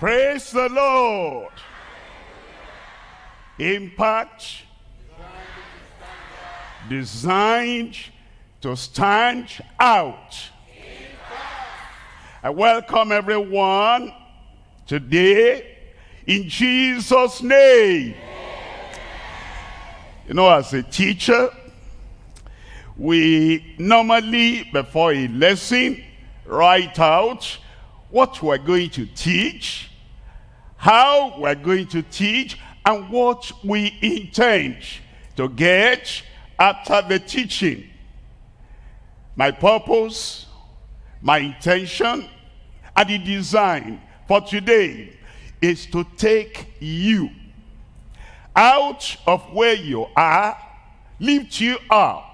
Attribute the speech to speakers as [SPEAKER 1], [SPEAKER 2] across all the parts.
[SPEAKER 1] Praise the Lord. Impact designed to stand out. I welcome everyone today in Jesus' name. You know, as a teacher, we normally, before a lesson, write out what we're going to teach, how we're going to teach, and what we intend to get after the teaching. My purpose, my intention, and the design for today is to take you out of where you are, lift you up,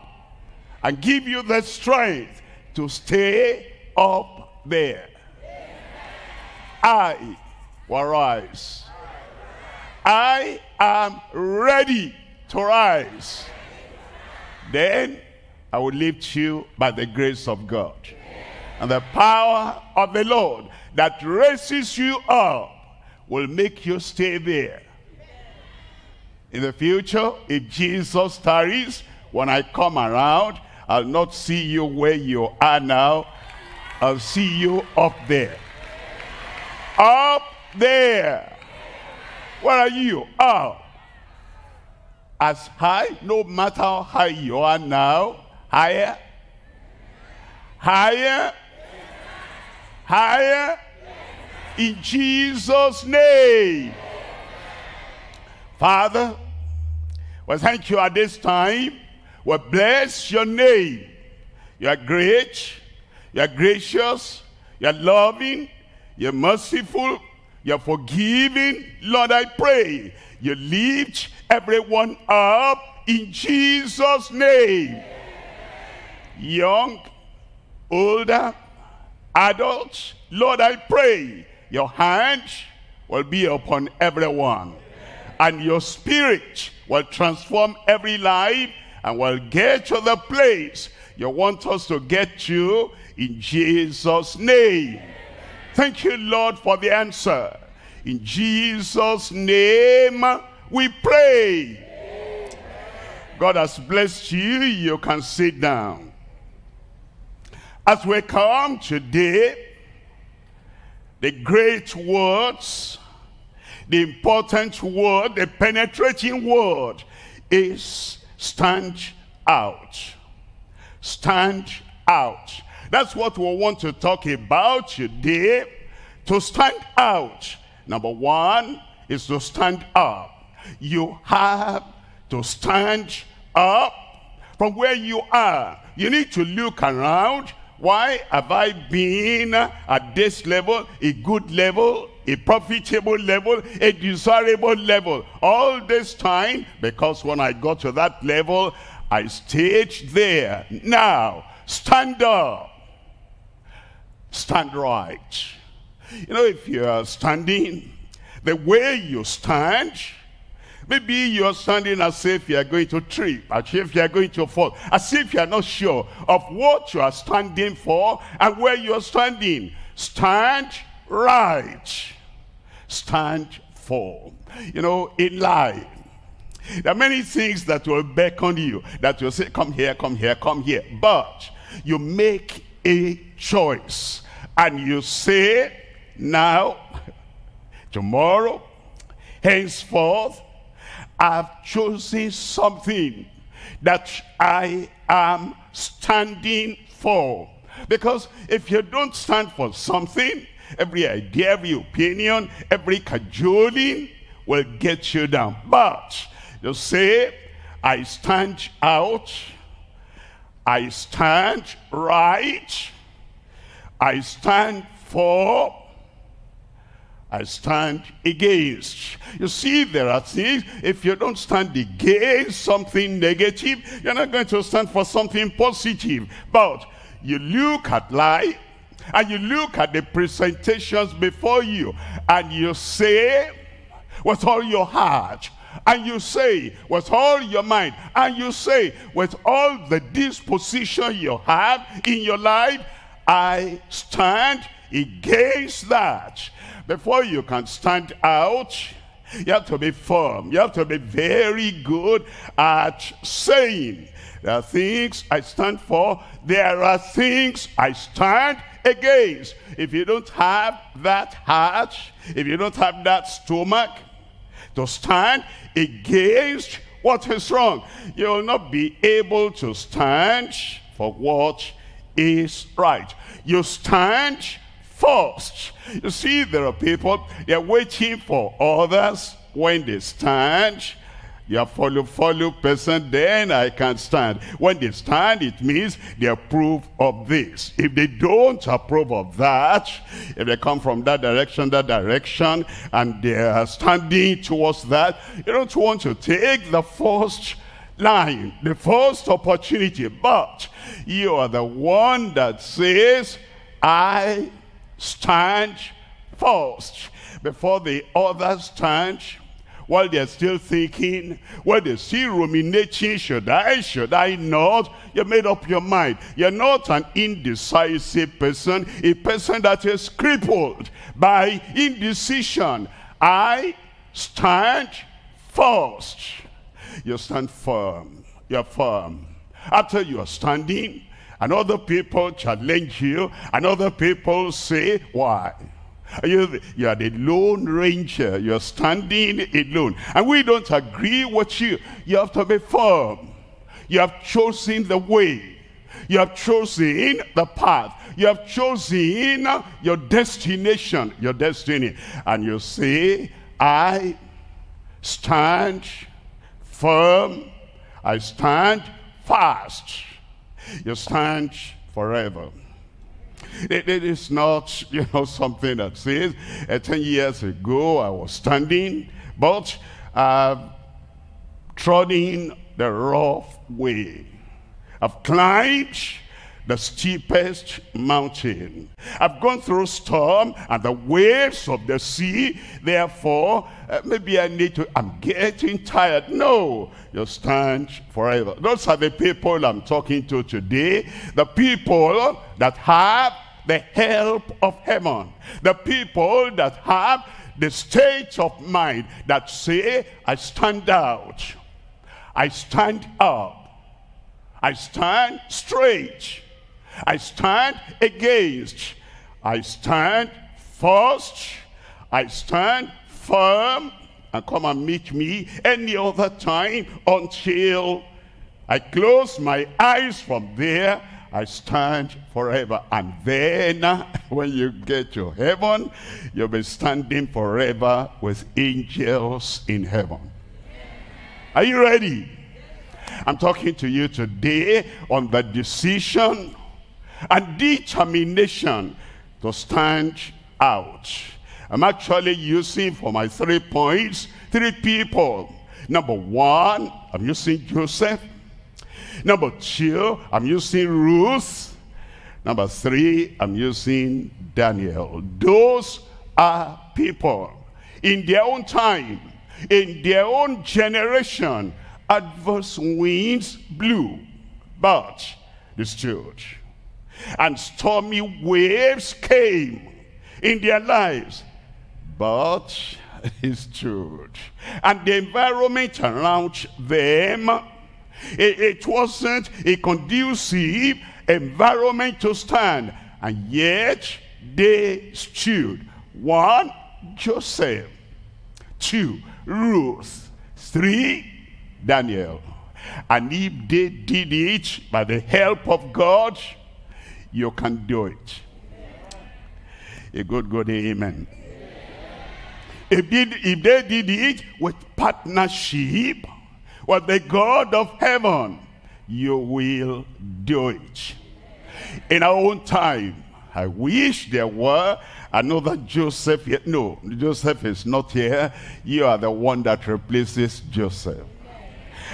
[SPEAKER 1] and give you the strength to stay up there. I will rise. I am ready to rise. Then I will lift you by the grace of God. And the power of the Lord that raises you up will make you stay there. In the future, if Jesus tarries, when I come around, I'll not see you where you are now. I'll see you up there. Up there. Where are you? Up. As high, no matter how high you are now, higher, higher, higher, in Jesus' name. Father, well, thank you at this time. We bless your name. You are great. You are gracious. You are loving. You're merciful. You're forgiving. Lord, I pray you lift everyone up in Jesus' name. Young, older, adults, Lord, I pray your hand will be upon everyone. And your spirit will transform every life and will get to the place you want us to get to in Jesus' name. Thank you, Lord, for the answer. In Jesus' name we pray. God has blessed you. You can sit down. As we come today, the great words, the important word, the penetrating word is stand out. Stand out. That's what we want to talk about today. To stand out. Number one is to stand up. You have to stand up from where you are. You need to look around. Why have I been at this level, a good level, a profitable level, a desirable level? All this time, because when I got to that level, I stayed there. Now, stand up. Stand right. You know, if you are standing, the way you stand, maybe you're standing as if you're going to trip, as if you're going to fall, as if you're not sure of what you are standing for and where you're standing. Stand right. Stand for. You know, in life, there are many things that will beckon you, that will say, come here, come here, come here. But you make a choice and you say, now, tomorrow, henceforth, I've chosen something that I am standing for. Because if you don't stand for something, every idea, every opinion, every cajoling will get you down. But you say, I stand out, I stand right, I stand for, I stand against. You see, there are things, if you don't stand against something negative, you're not going to stand for something positive. But you look at life, and you look at the presentations before you, and you say, with all your heart, and you say with all your mind, and you say with all the disposition you have in your life, I stand against that. Before you can stand out, you have to be firm. You have to be very good at saying, there are things I stand for. There are things I stand against. If you don't have that heart, if you don't have that stomach to stand against what is wrong, you will not be able to stand for what is right. You stand first. You see, there are people, they're waiting for others when they stand. You are follow, follow person, then I can stand. When they stand, it means they approve of this. If they don't approve of that, if they come from that direction, that direction, and they are standing towards that, you don't want to take the first line, the first opportunity, but you are the one that says, I stand first. Before the others stand, while they're still thinking, while they're still ruminating, should I, should I not? You made up your mind. You're not an indecisive person, a person that is crippled by indecision. I stand first. You stand firm. You're firm. After you are standing, and other people challenge you, and other people say, why? You, you are the lone ranger. You're standing alone. And we don't agree with you. You have to be firm. You have chosen the way. You have chosen the path. You have chosen your destination, your destiny. And you say, I stand firm. I stand fast. You stand forever. It, it is not, you know, something that says, uh, 10 years ago I was standing, but I've trodden the rough way. I've climbed the steepest mountain. I've gone through storm and the waves of the sea. Therefore, uh, maybe I need to, I'm getting tired. No, you stand forever. Those are the people I'm talking to today. The people that have the help of heaven. The people that have the state of mind that say, I stand out. I stand up. I stand straight. I stand against. I stand first. I stand firm. And come and meet me any other time until I close my eyes from there. I stand forever. And then when you get to heaven, you'll be standing forever with angels in heaven. Are you ready? I'm talking to you today on the decision and determination to stand out. I'm actually using for my three points, three people. Number one, I'm using Joseph. Number two, I'm using Ruth. Number three, I'm using Daniel. Those are people in their own time, in their own generation, adverse winds blew, but they stood and stormy waves came in their lives. But he stood. And the environment around them, it, it wasn't a conducive environment to stand. And yet, they stood. One, Joseph. Two, Ruth. Three, Daniel. And if they did it by the help of God, you can do it. A good, good amen. If, did, if they did it with partnership with the God of heaven, you will do it. In our own time, I wish there were another Joseph here. No, Joseph is not here. You are the one that replaces Joseph.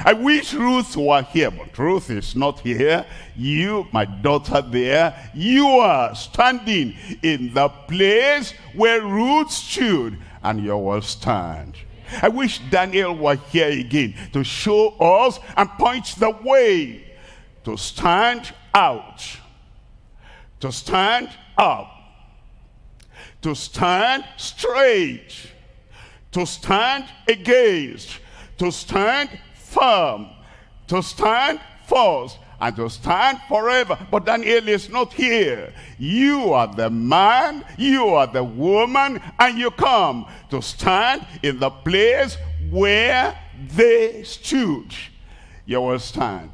[SPEAKER 1] I wish Ruth were here, but Ruth is not here. You, my daughter there, you are standing in the place where Ruth stood, and you will stand. I wish Daniel were here again to show us and point the way to stand out, to stand up, to stand straight, to stand against, to stand firm, to stand first, and to stand forever. But Daniel is not here. You are the man, you are the woman, and you come to stand in the place where they stood. You will stand.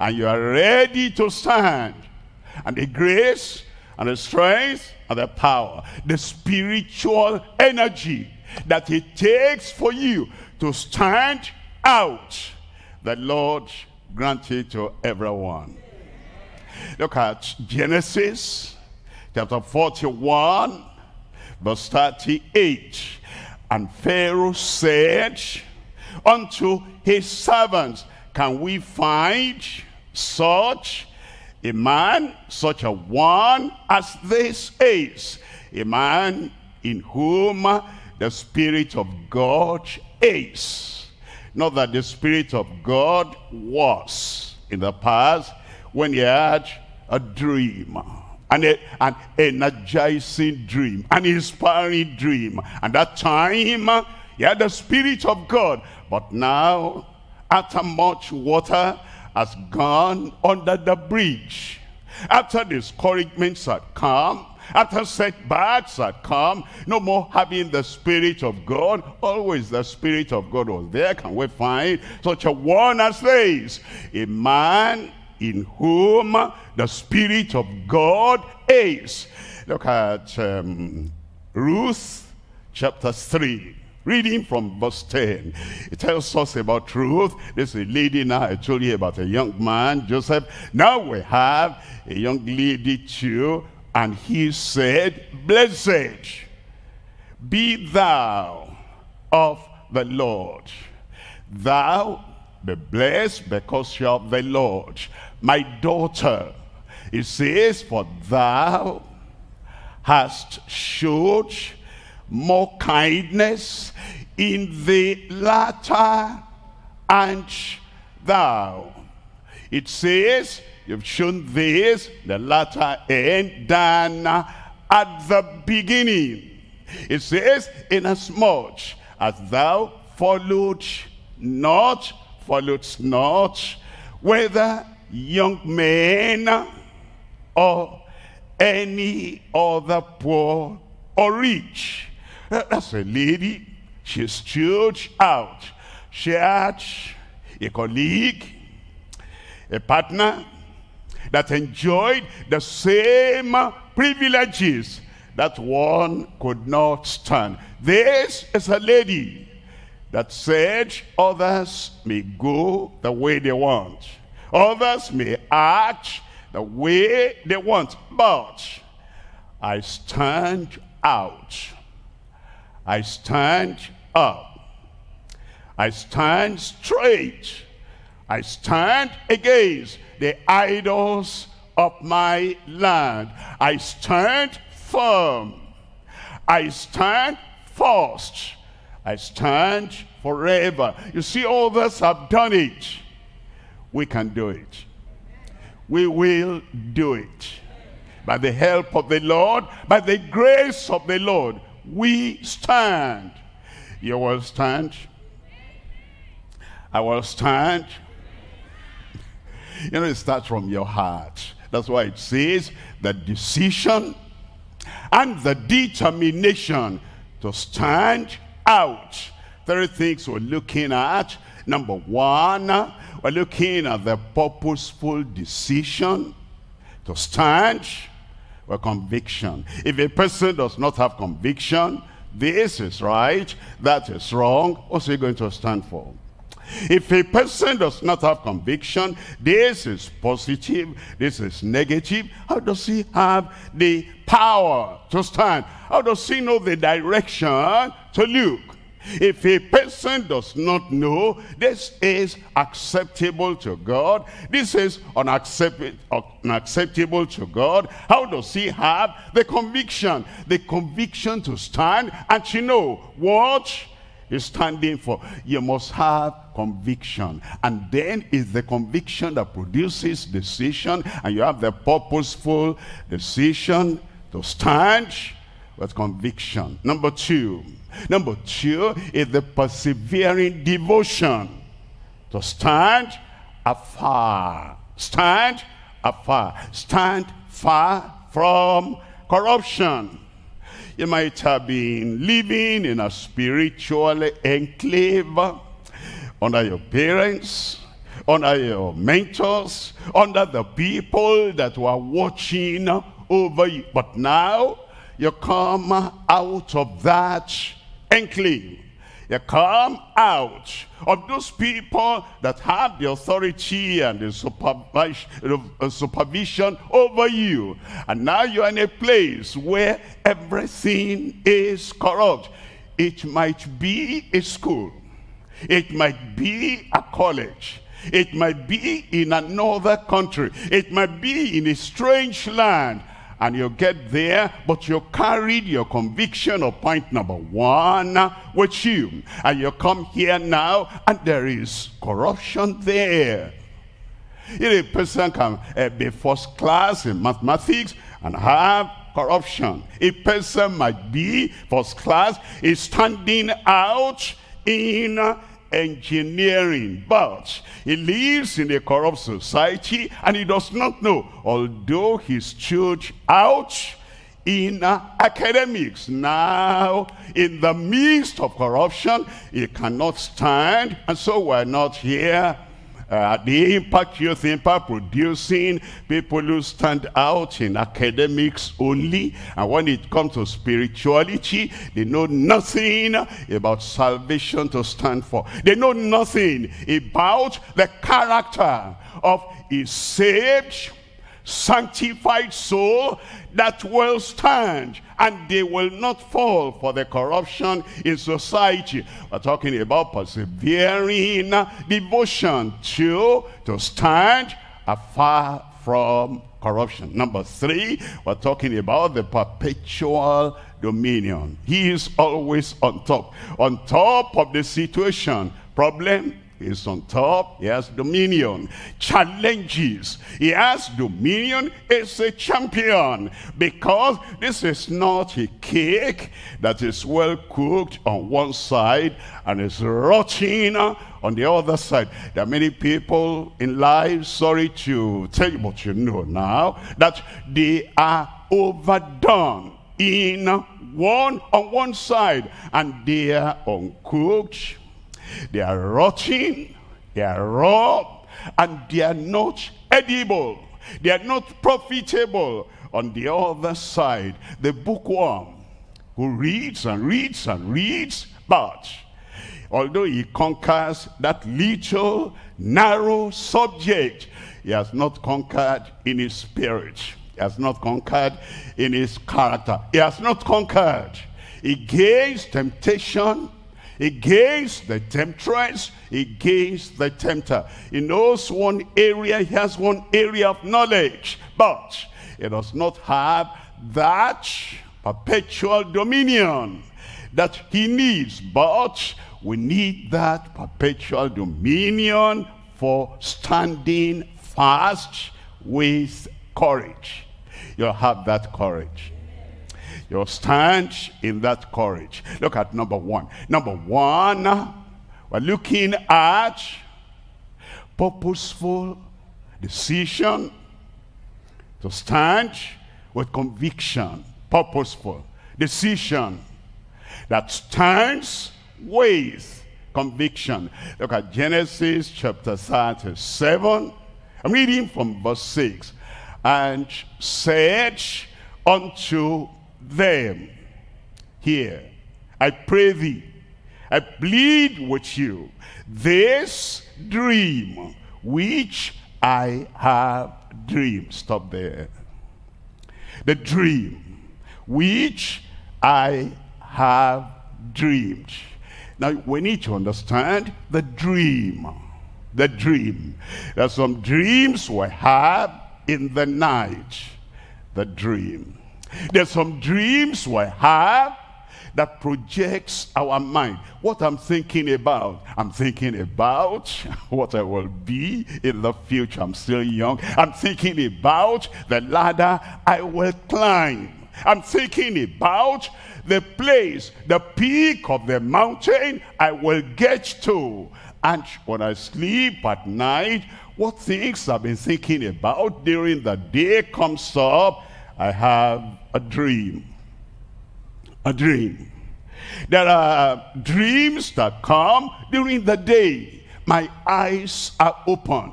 [SPEAKER 1] And you are ready to stand. And the grace and the strength and the power, the spiritual energy that it takes for you to stand out. The Lord grant it to everyone. Look at Genesis chapter 41 verse 38. And Pharaoh said unto his servants, Can we find such a man, such a one as this is? A man in whom the Spirit of God is. Not that the Spirit of God was in the past when he had a dream. An, an energizing dream, an inspiring dream. And that time, he had the Spirit of God. But now, after much water has gone under the bridge, after discouragements had come, after setbacks had come, no more having the Spirit of God. Always the Spirit of God was there. Can we find such a one as this? A man in whom the Spirit of God is. Look at um, Ruth chapter 3. Reading from verse 10, it tells us about Ruth. This is a lady now, I told you about a young man, Joseph. Now we have a young lady too, and he said, Blessed be thou of the Lord. Thou be blessed because you are the Lord. My daughter, it says, for thou hast showed more kindness in the latter and thou. It says, You've shown this, the latter end, than at the beginning. It says, inasmuch as thou followed not, followed not, whether young men or any other poor or rich. That's a lady. She stood out. She had a colleague, a partner, that enjoyed the same privileges that one could not stand. This is a lady that said others may go the way they want. Others may act the way they want. But I stand out. I stand up. I stand straight. I stand against the idols of my land. I stand firm. I stand fast. I stand forever. You see, all this have done it. We can do it. We will do it. By the help of the Lord, by the grace of the Lord, we stand. You will stand. I will stand. You know, it starts from your heart. That's why it says the decision and the determination to stand out. Three things we're looking at. Number one, we're looking at the purposeful decision to stand with conviction. If a person does not have conviction, this is right, that is wrong, what's he going to stand for? If a person does not have conviction, this is positive, this is negative, how does he have the power to stand? How does he know the direction to look? If a person does not know this is acceptable to God, this is unacceptable to God, how does he have the conviction? The conviction to stand and to know what is standing for. You must have conviction. And then is the conviction that produces decision. And you have the purposeful decision to stand with conviction. Number two. Number two is the persevering devotion to stand afar. Stand afar. Stand far from corruption. You might have been living in a spiritual enclave under your parents, under your mentors, under the people that were watching over you. But now, you come out of that enclave. You come out of those people that have the authority and the uh, supervision over you. And now you're in a place where everything is corrupt. It might be a school. It might be a college. It might be in another country. It might be in a strange land and you get there, but you carried your conviction of point number one with you. And you come here now, and there is corruption there. You know, a person can uh, be first class in mathematics and have corruption. A person might be first class, is standing out in engineering, but he lives in a corrupt society and he does not know, although he stood out in academics. Now, in the midst of corruption, he cannot stand, and so we're not here uh, the impact youth impact producing people who stand out in academics only and when it comes to spirituality they know nothing about salvation to stand for. They know nothing about the character of a saved sanctified soul that will stand and they will not fall for the corruption in society. We're talking about persevering devotion to, to stand afar from corruption. Number three, we're talking about the perpetual dominion. He is always on top, on top of the situation. Problem, is on top. He has dominion. Challenges. He has dominion. Is a champion. Because this is not a cake that is well cooked on one side and is rotting on the other side. There are many people in life, sorry to tell you, but you know now, that they are overdone in one on one side and they are uncooked they are rotting, they are raw, and they are not edible. They are not profitable. On the other side, the bookworm who reads and reads and reads, but although he conquers that little narrow subject, he has not conquered in his spirit. He has not conquered in his character. He has not conquered. against temptation against the temptress, against the tempter. He knows one area, he has one area of knowledge, but he does not have that perpetual dominion that he needs. But we need that perpetual dominion for standing fast with courage. You'll have that courage. You'll stand in that courage. Look at number one. Number one, we're looking at purposeful decision to stand with conviction. Purposeful decision that stands with conviction. Look at Genesis chapter 37. I'm reading from verse 6. And said unto them here. I pray thee, I plead with you, this dream which I have dreamed. Stop there. The dream which I have dreamed. Now, we need to understand the dream. The dream. There are some dreams we have in the night. The dream. There's some dreams we have that projects our mind. What I'm thinking about, I'm thinking about what I will be in the future. I'm still young. I'm thinking about the ladder I will climb. I'm thinking about the place, the peak of the mountain I will get to. And when I sleep at night, what things I've been thinking about during the day comes up, I have a dream. A dream. There are dreams that come during the day. My eyes are open.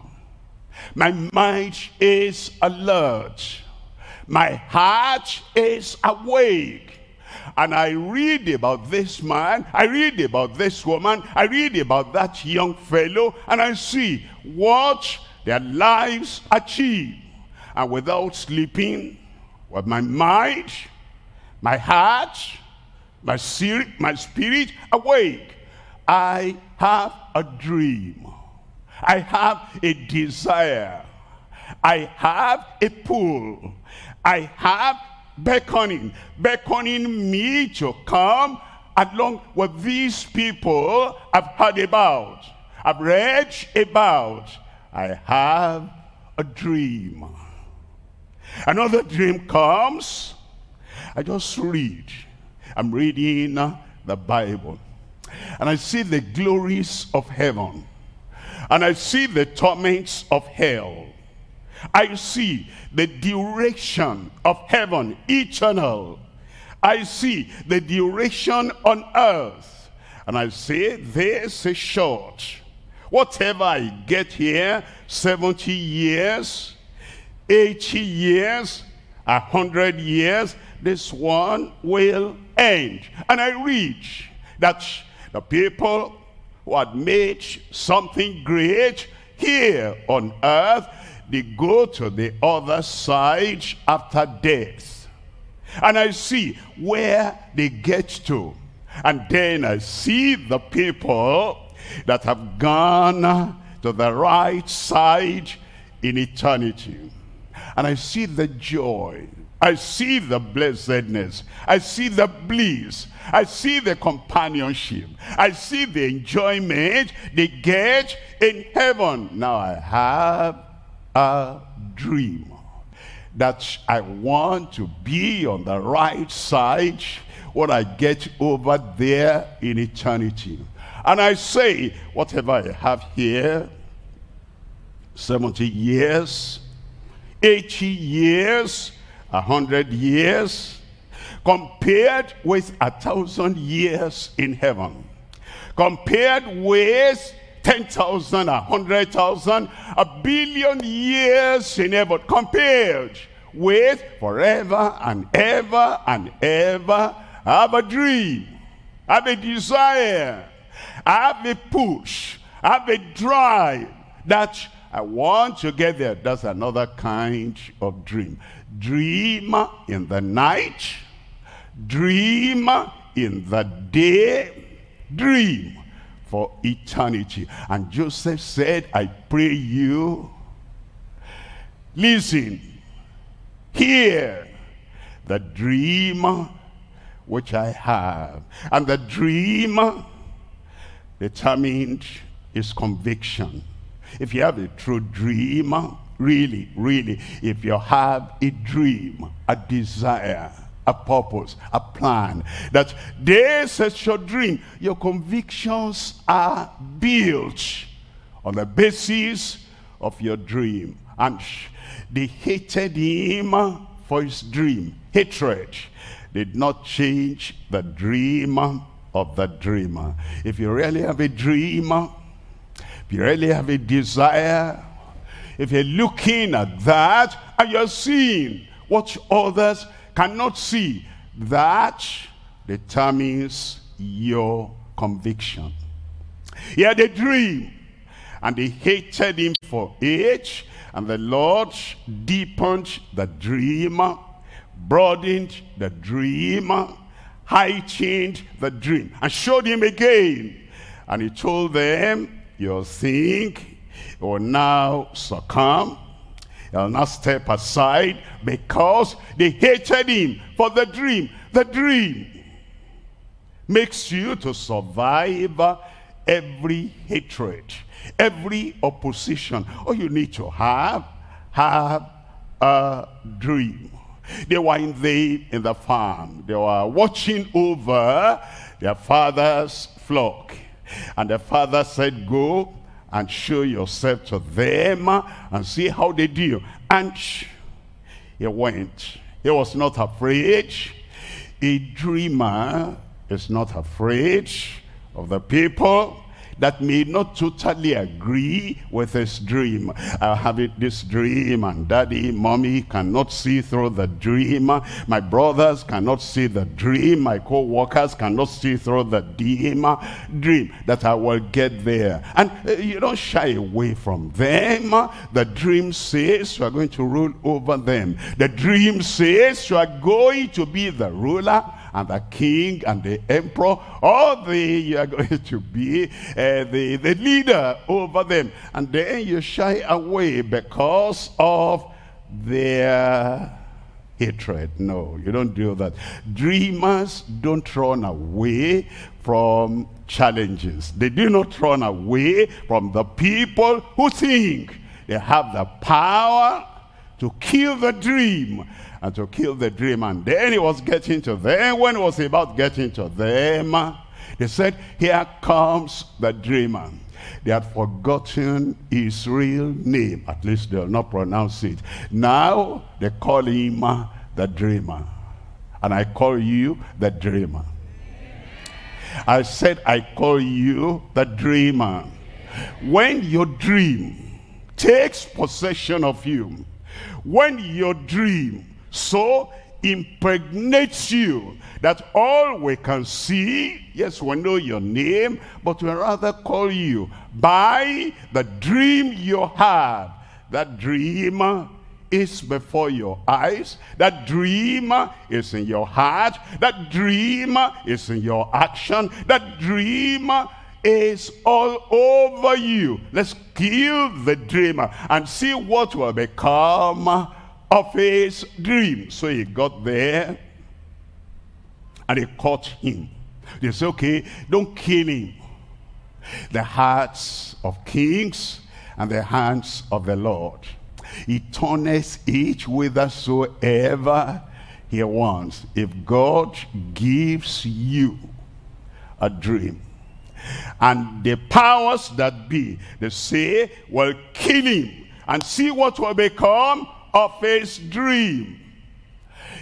[SPEAKER 1] My mind is alert. My heart is awake. And I read about this man, I read about this woman, I read about that young fellow, and I see what their lives achieve. And without sleeping, with my mind, my heart, my spirit, my spirit awake, I have a dream. I have a desire. I have a pull. I have beckoning, beckoning me to come along with these people I've heard about, I've read about. I have a dream. Another dream comes. I just read. I'm reading uh, the Bible. And I see the glories of heaven. And I see the torments of hell. I see the duration of heaven, eternal. I see the duration on earth. And I say, this is short. Whatever I get here, 70 years, 80 years, 100 years, this one will end. And I read that the people who had made something great here on earth, they go to the other side after death. And I see where they get to. And then I see the people that have gone to the right side in eternity. And I see the joy. I see the blessedness. I see the bliss. I see the companionship. I see the enjoyment they get in heaven. Now I have a dream that I want to be on the right side when I get over there in eternity. And I say, whatever I have here, 70 years, 80 years, 100 years, compared with a thousand years in heaven, compared with 10,000, 100,000, a billion years in heaven, compared with forever and ever and ever. I have a dream, I have a desire, I have a push, I have a drive that I want to get there. That's another kind of dream. Dream in the night, dream in the day, dream for eternity. And Joseph said, I pray you, listen, hear the dream which I have. And the dream determined his conviction. If you have a true dream, really, really, if you have a dream, a desire, a purpose, a plan, that this is your dream, your convictions are built on the basis of your dream. And they hated him for his dream. Hatred did not change the dream of the dreamer. If you really have a dream, if you really have a desire, if you're looking at that and you're seeing what others cannot see, that determines your conviction. He had a dream and they hated him for it and the Lord deepened the dream, broadened the dream, heightened the dream and showed him again. And he told them, you think will now succumb. He'll not step aside because they hated him for the dream. The dream makes you to survive every hatred, every opposition. All you need to have, have a dream. They were in the, in the farm. They were watching over their father's flock. And the father said, go and show yourself to them and see how they do. And he went. He was not afraid. A dreamer is not afraid of the people that may not totally agree with his dream. I have it, this dream and daddy, mommy cannot see through the dream. My brothers cannot see the dream. My co-workers cannot see through the dream. Dream that I will get there. And uh, you don't shy away from them. The dream says you are going to rule over them. The dream says you are going to be the ruler and the king and the emperor, all the, you are going to be uh, the, the leader over them. And then you shy away because of their hatred. No, you don't do that. Dreamers don't run away from challenges. They do not run away from the people who think they have the power to kill the dream and to kill the dream. And then he was getting to them. When he was about getting to them, they said, here comes the dreamer. They had forgotten his real name. At least they'll not pronounce it. Now they call him the dreamer. And I call you the dreamer. I said, I call you the dreamer. When your dream takes possession of you, when your dream so impregnates you that all we can see, yes, we know your name, but we rather call you by the dream you had. That dream is before your eyes. That dream is in your heart. That dream is in your action. That dream is all over you. Let's kill the dreamer and see what will become of his dream. So he got there and he caught him. They said, okay, don't kill him. The hearts of kings and the hands of the Lord. He turneth each whithersoever he wants. If God gives you a dream, and the powers that be, they say, well, kill him and see what will become of his dream.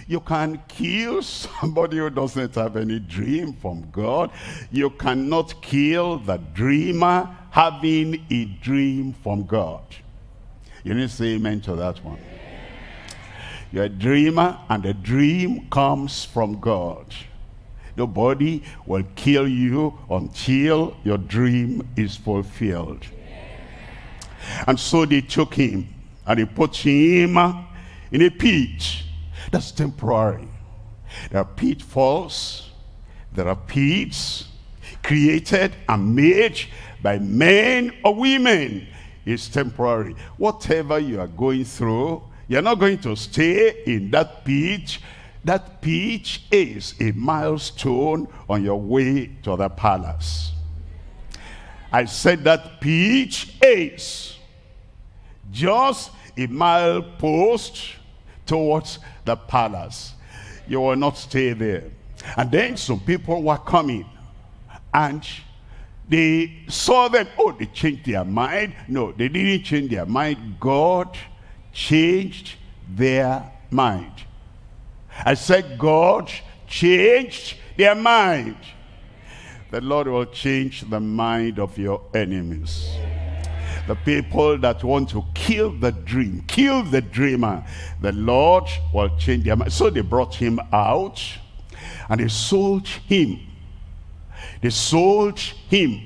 [SPEAKER 1] You can kill somebody who doesn't have any dream from God. You cannot kill the dreamer having a dream from God. You need to say amen to that one. You're a dreamer and the dream comes from God. Nobody will kill you until your dream is fulfilled. And so they took him and he put him in a pit. That's temporary. There are pitfalls. There are pits created and made by men or women. It's temporary. Whatever you are going through, you're not going to stay in that pit. That pit is a milestone on your way to the palace. I said that pit is just a mile post towards the palace. You will not stay there. And then some people were coming and they saw them. Oh, they changed their mind. No, they didn't change their mind. God changed their mind. I said God changed their mind. The Lord will change the mind of your enemies the people that want to kill the dream, kill the dreamer, the Lord will change their mind. So they brought him out and they sold him. They sold him.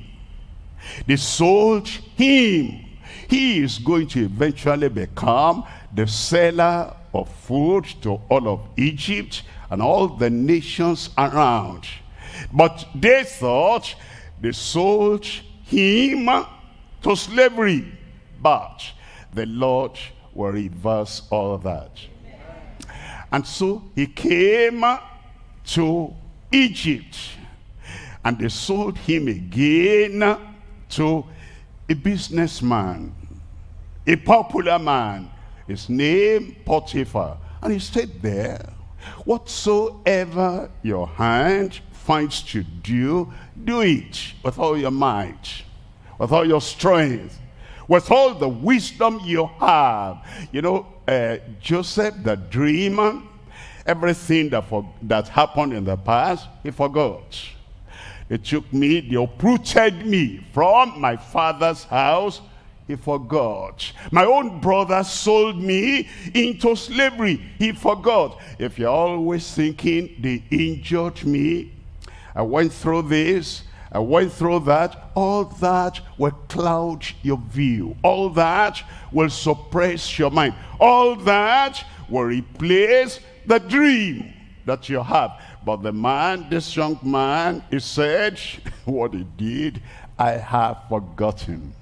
[SPEAKER 1] They sold him. He is going to eventually become the seller of food to all of Egypt and all the nations around. But they thought they sold him to slavery. But the Lord will reverse all that. And so he came to Egypt. And they sold him again to a businessman, a popular man. His name, Potiphar. And he stayed there. Whatsoever your hand finds to do, do it with all your might, with all your strength, with all the wisdom you have. You know, uh, Joseph, the dreamer, everything that, for, that happened in the past, he forgot. They took me, they uprooted me from my father's house. He forgot. My own brother sold me into slavery. He forgot. If you're always thinking they injured me, I went through this, I went through that, all that will cloud your view. All that will suppress your mind. All that will replace the dream that you have. But the man, this young man, he said, what he did, I have forgotten.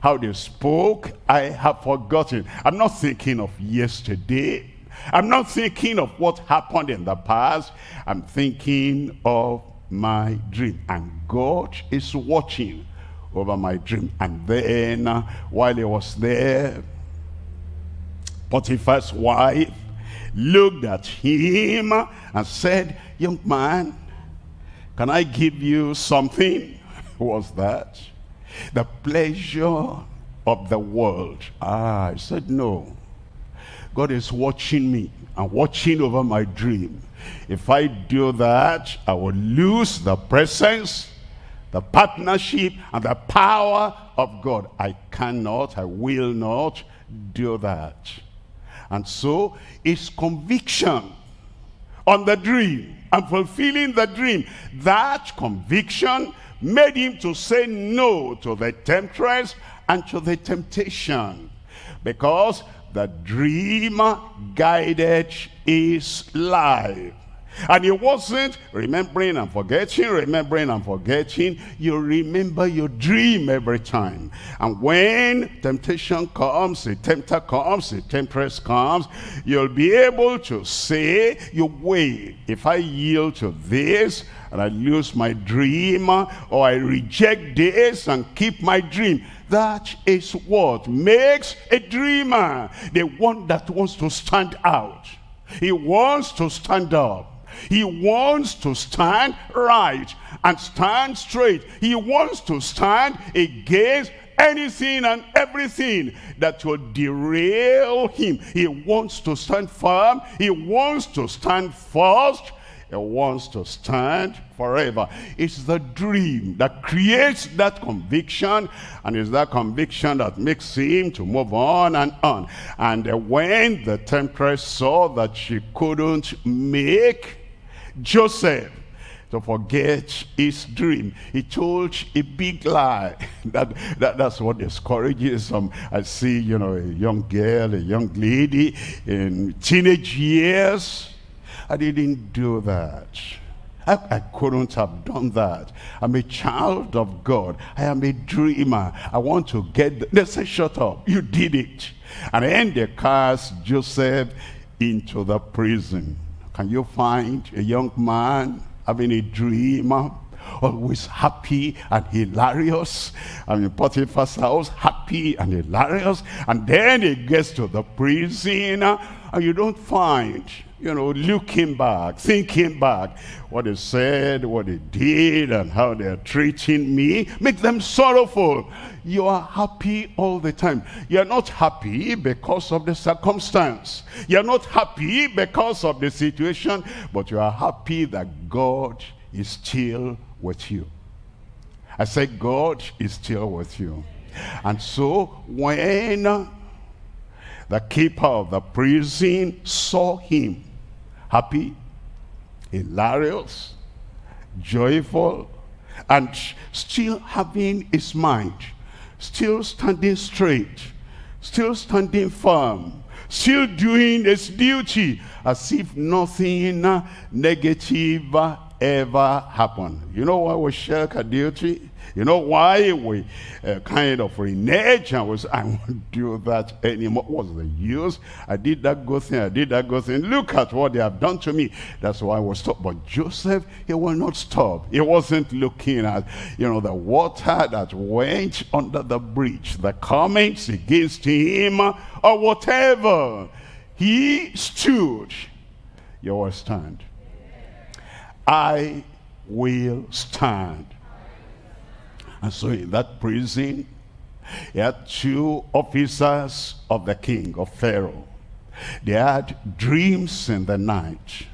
[SPEAKER 1] How they spoke, I have forgotten. I'm not thinking of yesterday. I'm not thinking of what happened in the past. I'm thinking of my dream. And God is watching over my dream. And then, uh, while he was there, Potiphar's wife looked at him and said, young man, can I give you something? was that? The pleasure of the world. Ah, I said, no. God is watching me and watching over my dream. If I do that, I will lose the presence, the partnership, and the power of God. I cannot, I will not do that. And so, it's conviction on the dream and fulfilling the dream. That conviction made him to say no to the temptress and to the temptation. Because the dream guided his life. And it wasn't remembering and forgetting, remembering and forgetting. You remember your dream every time. And when temptation comes, a tempter comes, a temptress comes, you'll be able to say, you wait, if I yield to this, and I lose my dream, or I reject this and keep my dream, that is what makes a dreamer. The one that wants to stand out. He wants to stand up. He wants to stand right and stand straight. He wants to stand against anything and everything that will derail him. He wants to stand firm. He wants to stand first. He wants to stand forever. It's the dream that creates that conviction and it's that conviction that makes him to move on and on. And when the temptress saw that she couldn't make Joseph to forget his dream. He told a big lie. that, that That's what discourages some. I see, you know, a young girl, a young lady in teenage years. I didn't do that. I, I, couldn't have done that. I'm a child of God. I am a dreamer. I want to get... The... They say, shut up. You did it. And then they cast Joseph into the prison. Can you find a young man having a dream, always happy and hilarious? I mean, Potiphar's house, happy and hilarious. And then he gets to the prison and you don't find you know, looking back, thinking back, what they said, what they did, and how they're treating me, make them sorrowful. You are happy all the time. You're not happy because of the circumstance. You're not happy because of the situation, but you are happy that God is still with you. I say God is still with you. And so when the keeper of the prison saw him, happy, hilarious, joyful, and still having his mind, still standing straight, still standing firm, still doing his duty as if nothing negative ever happened. You know why we shirk a duty? You know why we uh, kind of renege and was I won't do that anymore. What's the use? I did that good thing, I did that good thing. Look at what they have done to me. That's why I was stopped. But Joseph, he will not stop. He wasn't looking at, you know, the water that went under the bridge, the comments against him or whatever. he stood, you will stand. I will stand. And so in that prison, he had two officers of the king of Pharaoh. They had dreams in the night.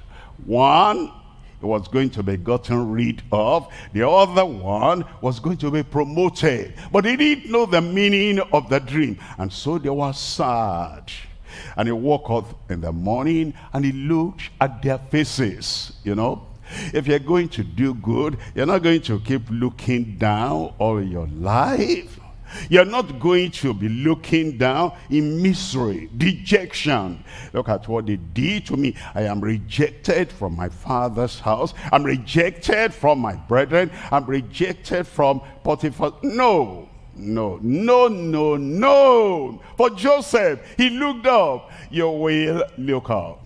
[SPEAKER 1] One was going to be gotten rid of. The other one was going to be promoted. But they didn't know the meaning of the dream. And so they were sad. And he woke up in the morning and he looked at their faces, you know. If you're going to do good, you're not going to keep looking down all your life. You're not going to be looking down in misery, dejection. Look at what they did to me. I am rejected from my father's house. I'm rejected from my brethren. I'm rejected from Potiphar. No, no, no, no, no. For Joseph, he looked up. You will look up.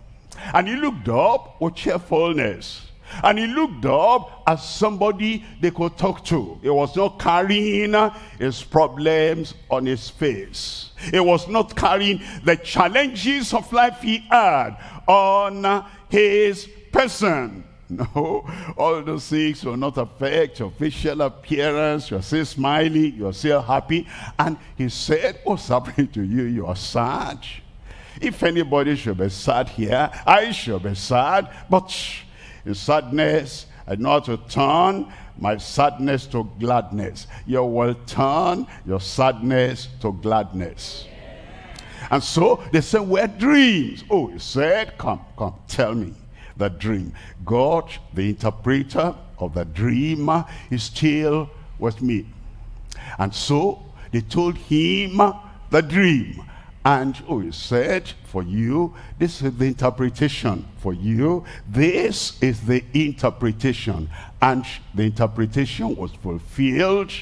[SPEAKER 1] And he looked up with cheerfulness. And he looked up as somebody they could talk to. He was not carrying his problems on his face. He was not carrying the challenges of life he had on his person. No, all those things will not affect your facial appearance. You're still smiling, you're still happy. And he said, what's happening to you? You are sad. If anybody should be sad here, I should be sad. But in sadness, I know how to turn my sadness to gladness. You will turn your sadness to gladness. And so they said, we're dreams. Oh, he said, come, come, tell me the dream. God, the interpreter of the dream, is still with me. And so they told him the dream. And oh, he said, for you, this is the interpretation. For you, this is the interpretation. And the interpretation was fulfilled.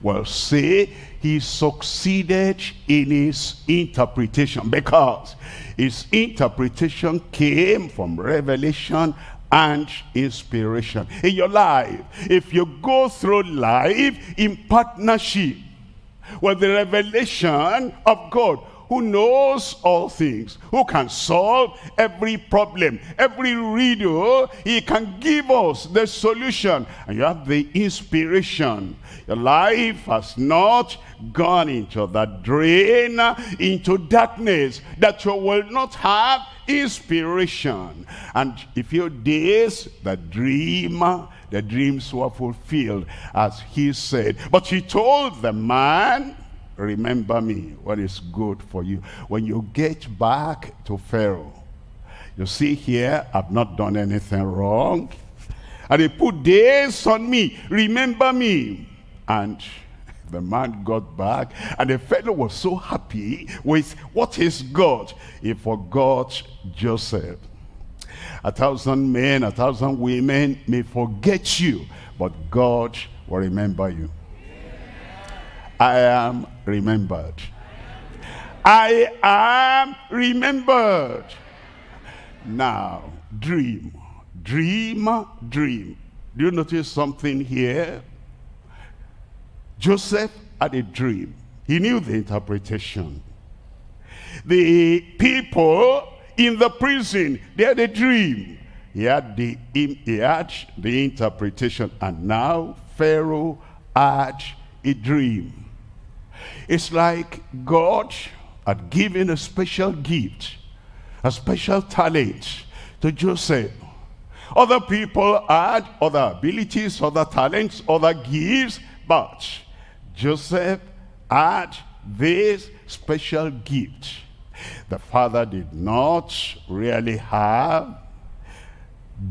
[SPEAKER 1] Well, say he succeeded in his interpretation because his interpretation came from revelation and inspiration. In your life, if you go through life in partnership with the revelation of God, who knows all things, who can solve every problem, every riddle, he can give us the solution. And you have the inspiration. Your life has not gone into the drain, into darkness, that you will not have inspiration. And if you this, the dream, the dreams were fulfilled, as he said. But he told the man, remember me what is good for you. When you get back to Pharaoh, you see here, I've not done anything wrong. And they put this on me. Remember me. And the man got back. And the fellow was so happy with what is God. He forgot Joseph. A thousand men, a thousand women may forget you. But God will remember you. I am remembered. I am remembered. Now, dream, dream, dream. Do you notice something here? Joseph had a dream. He knew the interpretation. The people in the prison, they had a dream. He had the, he had the interpretation. And now Pharaoh had a dream. It's like God had given a special gift, a special talent to Joseph. Other people had other abilities, other talents, other gifts, but Joseph had this special gift. The father did not really have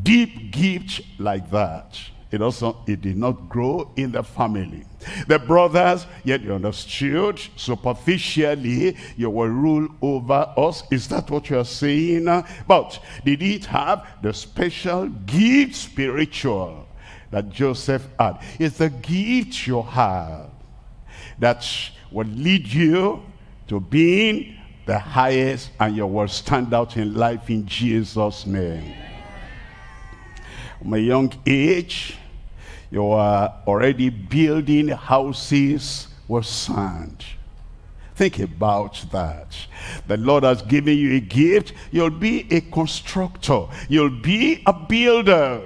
[SPEAKER 1] deep gift like that. It also it did not grow in the family. The brothers, yet you understood superficially you will rule over us. Is that what you are saying? But did it have the special gift spiritual that Joseph had? It's the gift you have that will lead you to being the highest and you will stand out in life in Jesus' name. My young age, you are already building houses with sand. Think about that. The Lord has given you a gift. You'll be a constructor. You'll be a builder.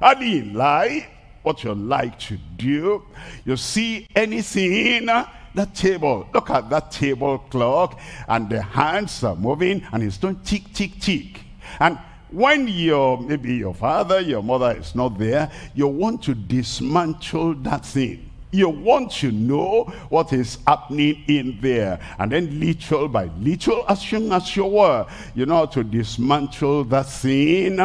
[SPEAKER 1] And in life, what you like to do, you see anything, uh, that table, look at that table clock, and the hands are moving, and it's doing tick, tick, tick. And when your, maybe your father, your mother is not there, you want to dismantle that thing. You want to know what is happening in there. And then little by little, as soon as you were, you know to dismantle that thing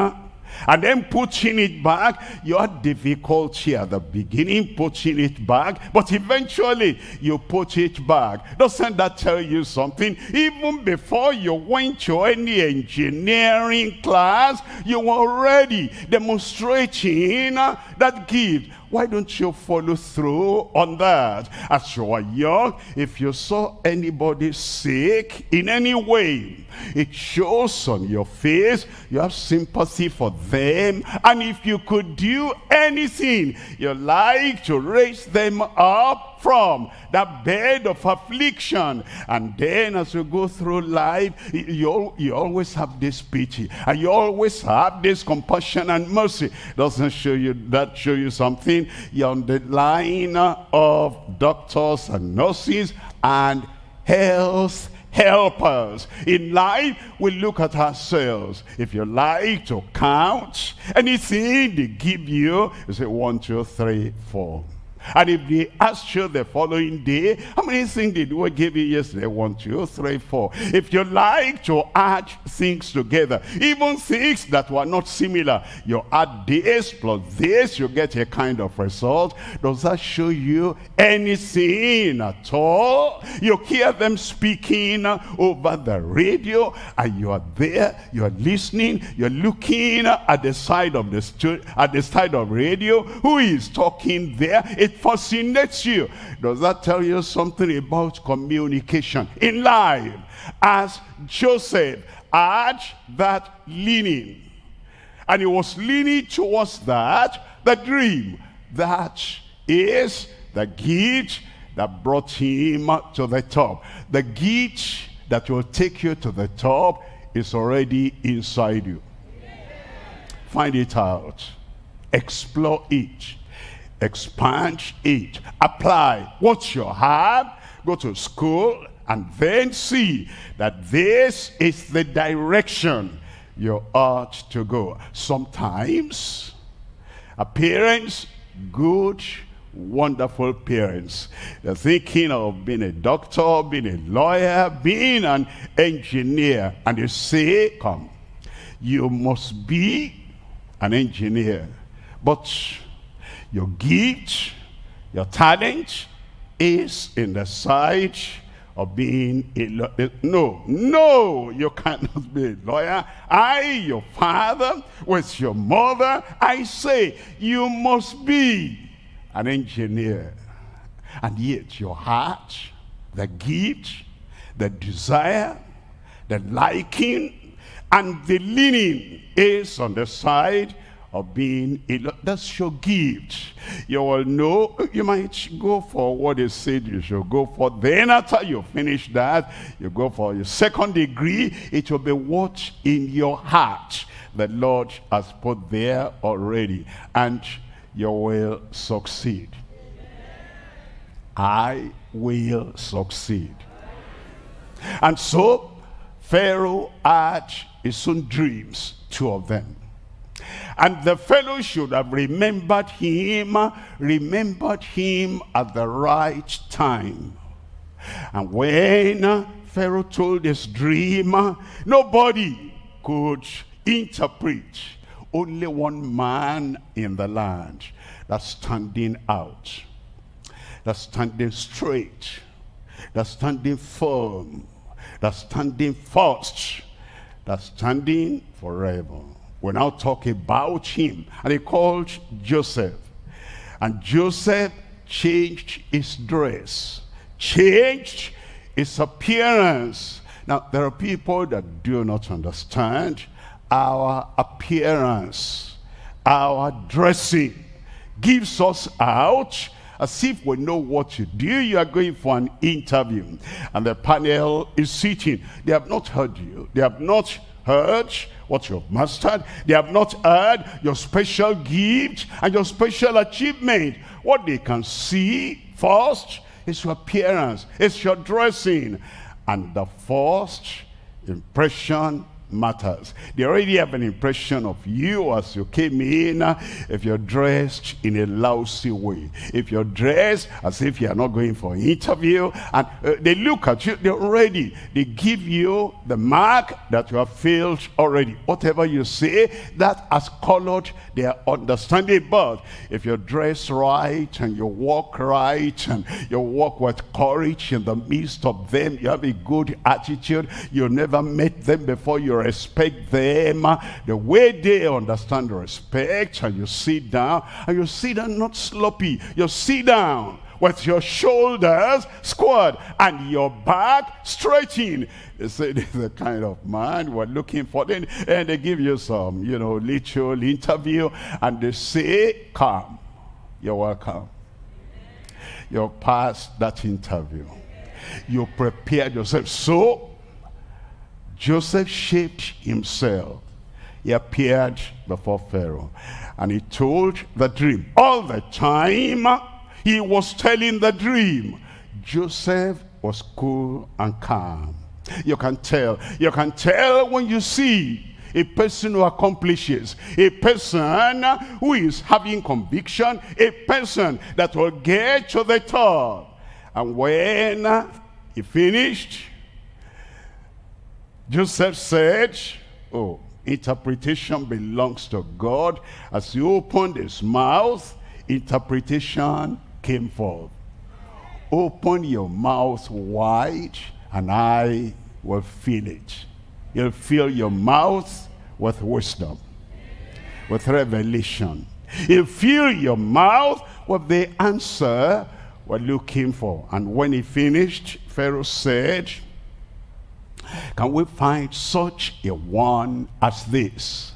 [SPEAKER 1] and then putting it back you had difficulty at the beginning putting it back but eventually you put it back. Doesn't that tell you something? Even before you went to any engineering class you were already demonstrating that gift why don't you follow through on that? As you are young, if you saw anybody sick in any way, it shows on your face you have sympathy for them. And if you could do anything, you like to raise them up from that bed of affliction. And then as you go through life, you, you always have this pity. And you always have this compassion and mercy. Doesn't show you that show you something? You're on the line of doctors and nurses and health helpers. In life, we look at ourselves. If you like to count anything they give you, you say one, two, three, four. And if they ask you the following day, how many things did we give you yesterday? One, two, three, four. If you like to add things together, even things that were not similar, you add this plus this, you get a kind of result. Does that show you anything at all? You hear them speaking over the radio, and you are there, you are listening, you're looking at the side of the at the side of radio. Who is talking there? Fascinates you. Does that tell you something about communication in life? As Joseph had that leaning, and he was leaning towards that, the dream. That is the gift that brought him to the top. The gift that will take you to the top is already inside you. Find it out. Explore it expand it, apply what you have, go to school, and then see that this is the direction you ought to go. Sometimes, appearance, good, wonderful parents. They're thinking of being a doctor, being a lawyer, being an engineer. And you say, come, you must be an engineer. But your gift, your talent is in the side of being a lawyer. no no you cannot be a lawyer i your father with your mother i say you must be an engineer and yet your heart the gift the desire the liking and the leaning is on the side of being a that's your gift you will know you might go for what they said you should go for. Then after you finish that you go for your second degree. It will be what in your heart the lord has put there already and you will succeed. I will succeed. And so pharaoh had his own dreams two of them and the fellow should have remembered him, remembered him at the right time. And when Pharaoh told his dream, nobody could interpret. Only one man in the land that's standing out, that's standing straight, that's standing firm, that's standing fast, that's standing forever we now talk about him. And he called Joseph. And Joseph changed his dress, changed his appearance. Now, there are people that do not understand our appearance, our dressing gives us out as if we know what you do. You are going for an interview. And the panel is sitting. They have not heard you. They have not heard what you've mastered. They have not heard your special gift and your special achievement. What they can see first is your appearance. It's your dressing. And the first impression matters. They already have an impression of you as you came in. If you're dressed in a lousy way, if you're dressed as if you're not going for an interview, and uh, they look at you, they're ready. They give you the mark that you have failed already. Whatever you say, that has colored their understanding. But if you're dressed right and you walk right and you walk with courage in the midst of them, you have a good attitude, you never met them before you respect them the way they understand respect and you sit down and you sit down not sloppy you sit down with your shoulders squared and your back stretching. They say this is the kind of man we're looking for. Then, and they give you some, you know, little interview and they say, come, you're welcome. You passed that interview. You prepared yourself. So, Joseph shaped himself. He appeared before Pharaoh and he told the dream. All the time uh, he was telling the dream. Joseph was cool and calm. You can tell. You can tell when you see a person who accomplishes, a person who is having conviction, a person that will get to the top. And when he finished, Joseph said, oh, interpretation belongs to God. As he opened his mouth, interpretation came forth. Open your mouth wide and I will fill it. You'll fill your mouth with wisdom, with revelation. You'll fill your mouth with the answer we're looking for. And when he finished, Pharaoh said, can we find such a one as this?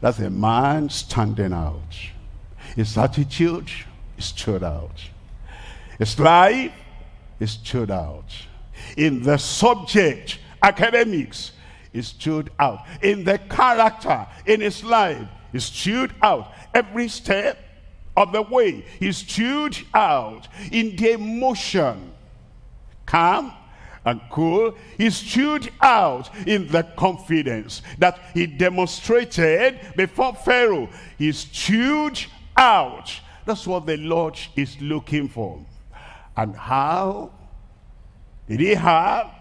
[SPEAKER 1] That's a man standing out. His attitude is stood out. His life is stood out. In the subject, academics, he stood out. In the character, in his life, he stood out. Every step of the way, he stood out. In the emotion, calm, and cool, he stood out in the confidence that he demonstrated before Pharaoh. He stood out. That's what the Lord is looking for. And how did he have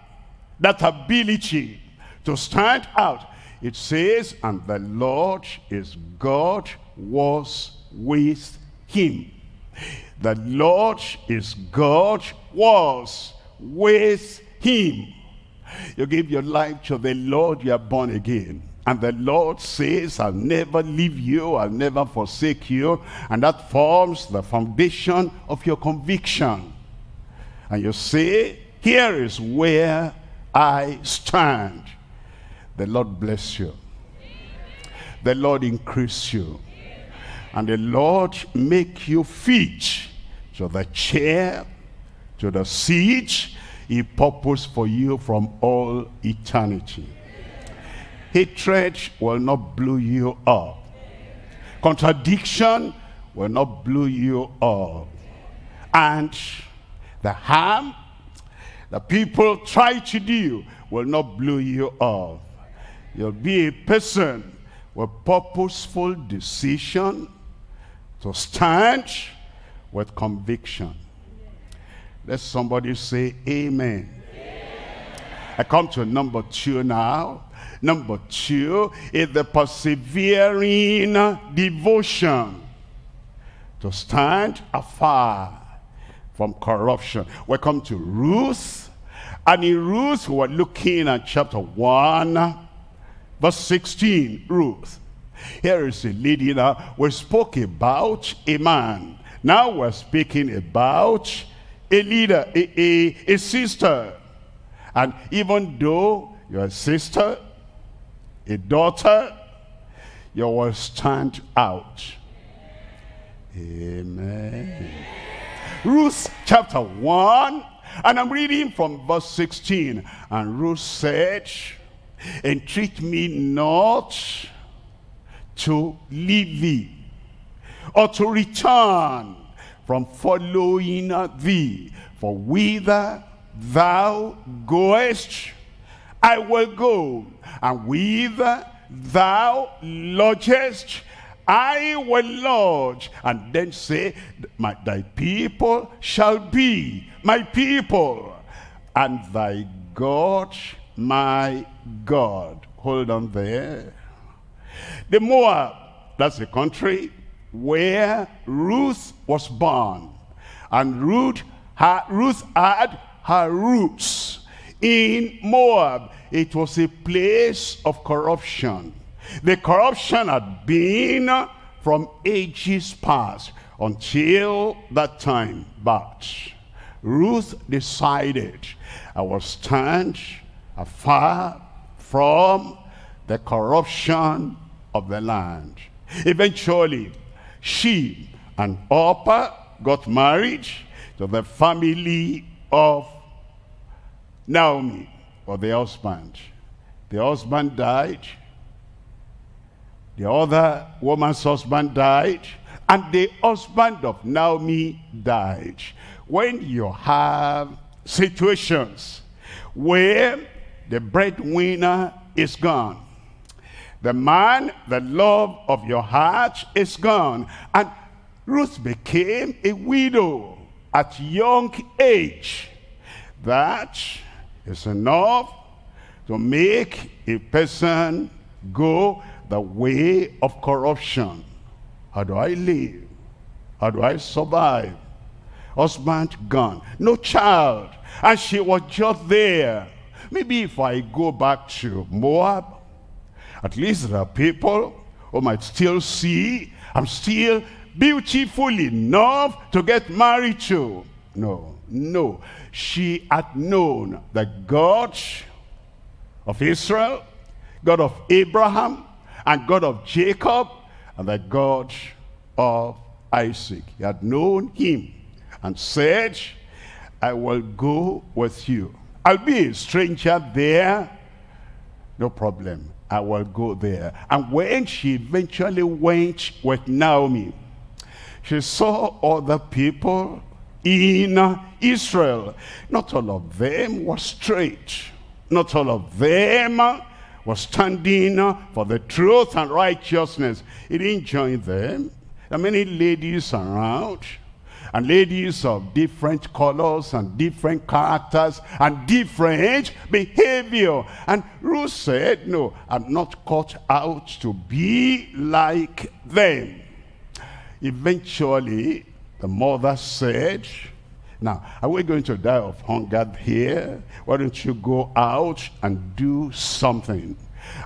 [SPEAKER 1] that ability to stand out? It says, and the Lord is God was with him. The Lord is God was with him. You give your life to the Lord, you are born again. And the Lord says, I'll never leave you, I'll never forsake you. And that forms the foundation of your conviction. And you say, here is where I stand. The Lord bless you. The Lord increase you. And the Lord make you fit to the chair, to the seat, he purposed for you from all eternity. Hatred will not blow you up. Contradiction will not blow you up. And the harm that people try to do will not blow you up. You'll be a person with purposeful decision to stand with conviction. Let somebody say amen. amen. I come to number two now. Number two is the persevering devotion to stand afar from corruption. Welcome to Ruth. And in Ruth, we're looking at chapter 1, verse 16, Ruth. Here is a lady now. We spoke about a man. Now we're speaking about a leader, a, a, a sister. And even though you're a sister, a daughter, you will stand out. Amen. Ruth chapter 1, and I'm reading from verse 16. And Ruth said, Entreat me not to leave thee, or to return from following thee. For whither thou goest, I will go, and whither thou lodgest, I will lodge. And then say, my, thy people shall be my people, and thy God my God. Hold on there. The Moab, that's the country where Ruth was born. And Ruth had, Ruth had her roots in Moab. It was a place of corruption. The corruption had been from ages past until that time. But Ruth decided, I will stand afar from the corruption of the land. Eventually, she and Orpah got married to the family of Naomi, or the husband. The husband died. The other woman's husband died. And the husband of Naomi died. When you have situations where the breadwinner is gone, the man, the love of your heart is gone. And Ruth became a widow at young age. That is enough to make a person go the way of corruption. How do I live? How do I survive? Husband gone. No child. And she was just there. Maybe if I go back to Moab, at least there are people who might still see I'm still beautiful enough to get married to. No, no. She had known the God of Israel, God of Abraham, and God of Jacob, and the God of Isaac. He had known him and said, I will go with you. I'll be a stranger there. No problem. I will go there. And when she eventually went with Naomi, she saw other people in uh, Israel. Not all of them were straight. Not all of them uh, were standing uh, for the truth and righteousness. He didn't join them. There are many ladies around and ladies of different colors and different characters and different behavior. And Ruth said, no, I'm not cut out to be like them. Eventually, the mother said, now, are we going to die of hunger here? Why don't you go out and do something?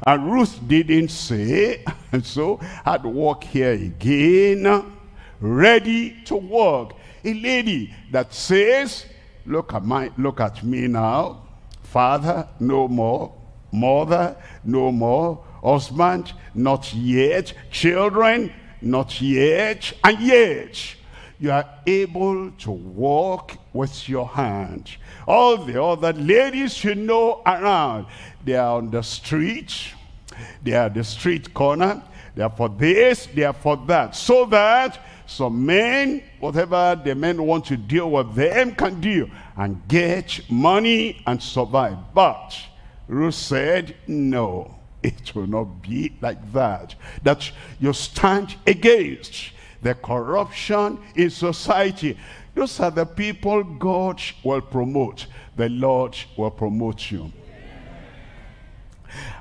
[SPEAKER 1] And Ruth didn't say, and so had walk here again, ready to work. A lady that says, look at, my, look at me now, father, no more, mother, no more, husband, not yet, children, not yet, and yet you are able to walk with your hand. All the other ladies you know around, they are on the street, they are the street corner, they are for this, they are for that, so that some men, whatever the men want to deal with them can deal and get money and survive. But Ruth said, no, it will not be like that. That you stand against the corruption in society. Those are the people God will promote. The Lord will promote you.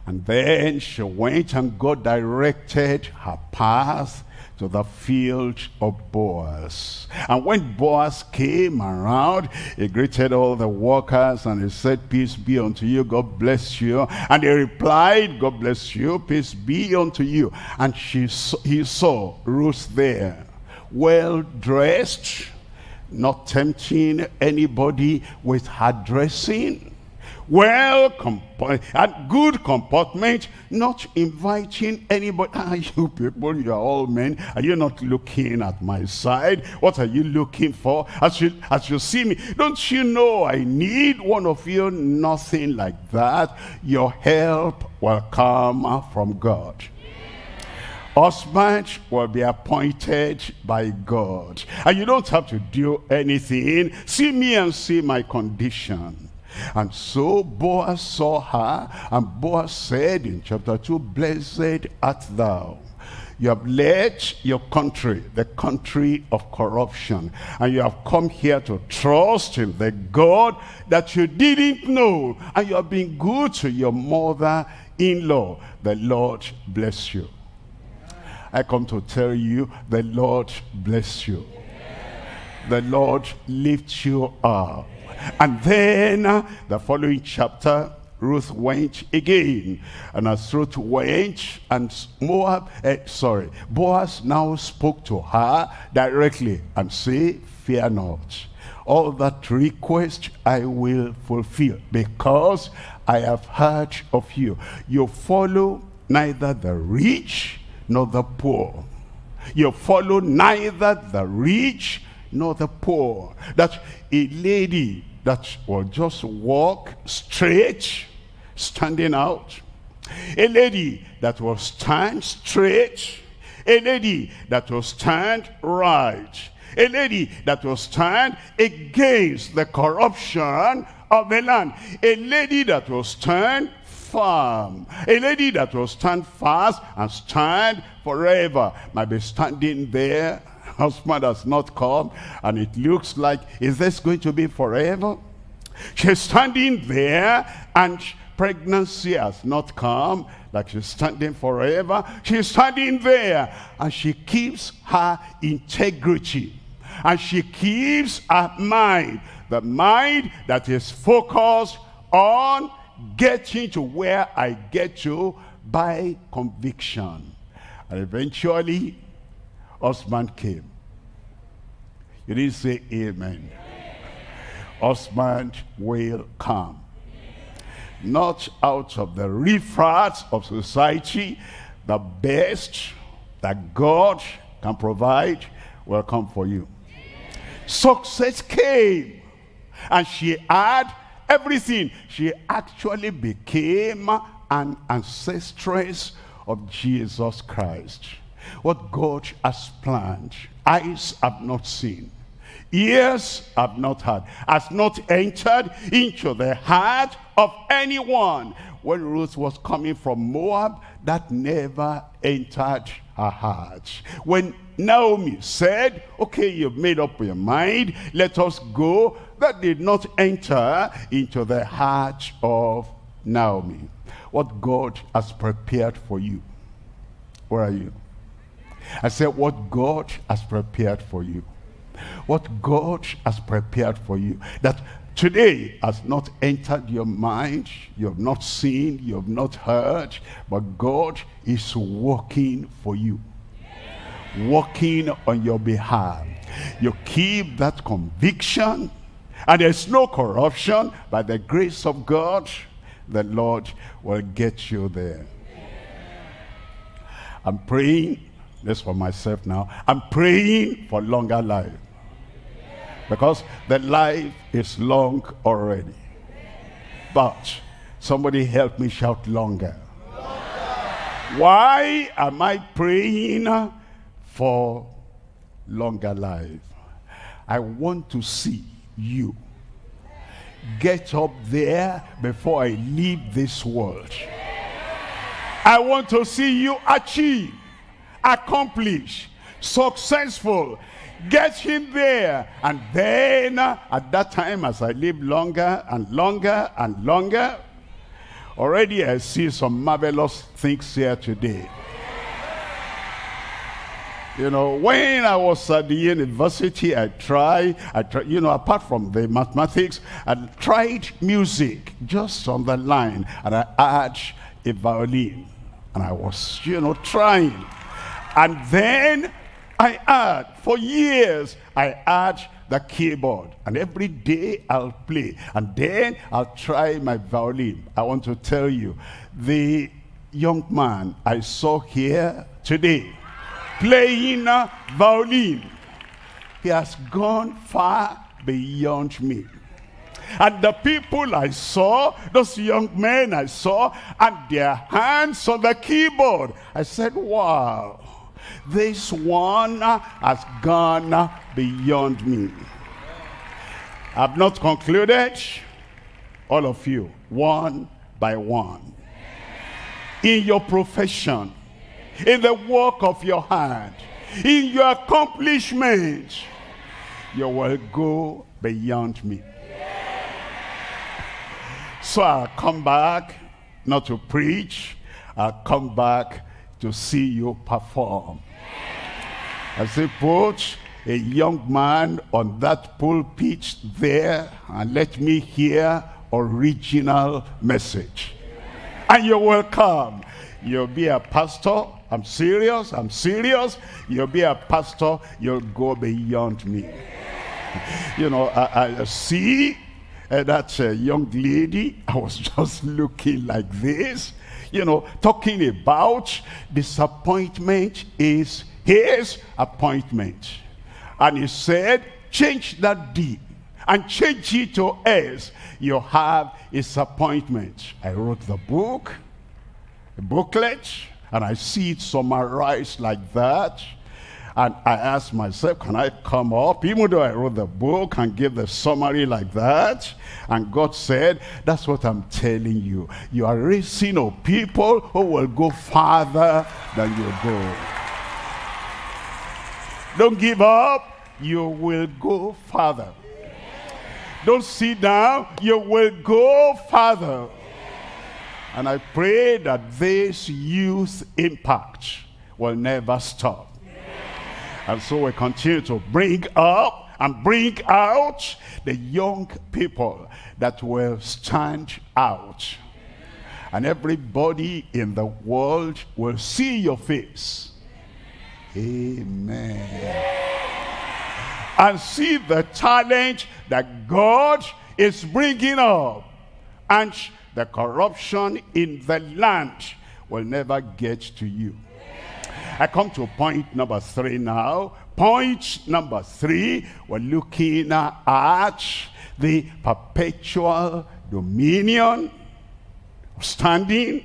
[SPEAKER 1] And then she went and God directed her path to the field of Boaz. And when Boaz came around, he greeted all the workers and he said, peace be unto you, God bless you. And he replied, God bless you, peace be unto you. And she he saw Ruth there, well dressed, not tempting anybody with her dressing, well and good comportment, not inviting anybody. Are ah, you people, you are all men. Are you not looking at my side? What are you looking for? As you, as you see me, don't you know I need one of you? Nothing like that. Your help will come from God husband will be appointed by God. And you don't have to do anything. See me and see my condition. And so Boaz saw her, and Boaz said in chapter 2, Blessed art thou. You have left your country, the country of corruption, and you have come here to trust in the God that you didn't know, and you have been good to your mother-in-law. The Lord bless you. I come to tell you, the Lord bless you. The Lord lift you up. And then uh, the following chapter, Ruth went again. And as Ruth went, and Moab, eh, sorry, Boaz now spoke to her directly and say, fear not. All that request I will fulfill because I have heard of you. You follow neither the rich nor the poor. You follow neither the rich nor the poor. That a lady that will just walk straight, standing out. A lady that will stand straight. A lady that will stand right. A lady that will stand against the corruption of the land. A lady that will stand firm. A lady that will stand fast and stand forever. Might be standing there. Husband has not come. And it looks like, is this going to be forever? She's standing there and pregnancy has not come like she's standing forever she's standing there and she keeps her integrity and she keeps her mind the mind that is focused on getting to where I get to by conviction. And eventually, husband came. You didn't say amen. Husband will come. Not out of the riffraff of society, the best that God can provide will come for you. Success came. And she had everything. She actually became an ancestress of Jesus Christ. What God has planned, eyes have not seen, ears have not heard, has not entered into the heart of anyone. When Ruth was coming from Moab, that never entered her heart. When Naomi said, okay, you've made up your mind, let us go, that did not enter into the heart of Naomi. What God has prepared for you. Where are you? I said, what God has prepared for you. What God has prepared for you. That today has not entered your mind. You have not seen, you have not heard. But God is working for you. Working on your behalf. You keep that conviction and there's no corruption. By the grace of God, the Lord will get you there. I'm praying, this for myself now, I'm praying for longer life. Because the life is long already. But somebody help me shout longer. Why am I praying for longer life? I want to see you. Get up there before I leave this world. I want to see you achieve, accomplish, successful. Get him there. And then uh, at that time as I live longer and longer and longer, already I see some marvelous things here today. You know, when I was at the university, I tried, I tried, you know, apart from the mathematics, I tried music just on the line, and I had a violin, and I was, you know, trying. And then I add, for years, I add the keyboard. And every day I'll play. And then I'll try my violin. I want to tell you, the young man I saw here today, playing violin, he has gone far beyond me. And the people I saw, those young men I saw, and their hands on the keyboard, I said, wow, this one has gone beyond me. I've not concluded. All of you, one by one. In your profession, in the work of your hand, in your accomplishment, you will go beyond me. So I'll come back, not to preach, I'll come back to see you perform. I say, put a young man on that pulpit there and let me hear original message. And you're welcome. You'll be a pastor. I'm serious. I'm serious. You'll be a pastor. You'll go beyond me. You know, I, I see uh, that uh, young lady. I was just looking like this. You know, talking about disappointment is his appointment. And he said, change that D and change it to S. You have his appointment. I wrote the book, a booklet, and I see it summarized like that. And I asked myself, can I come up? Even though I wrote the book and give the summary like that. And God said, that's what I'm telling you. You are raising up people who will go farther than you go. Don't give up. You will go farther. Don't sit down. You will go farther. And I pray that this youth impact will never stop. And so we continue to bring up and bring out the young people that will stand out. And everybody in the world will see your face. Amen. And see the talent that God is bringing up. And the corruption in the land will never get to you. I come to point number three now. Point number three, we're looking at the perpetual dominion, standing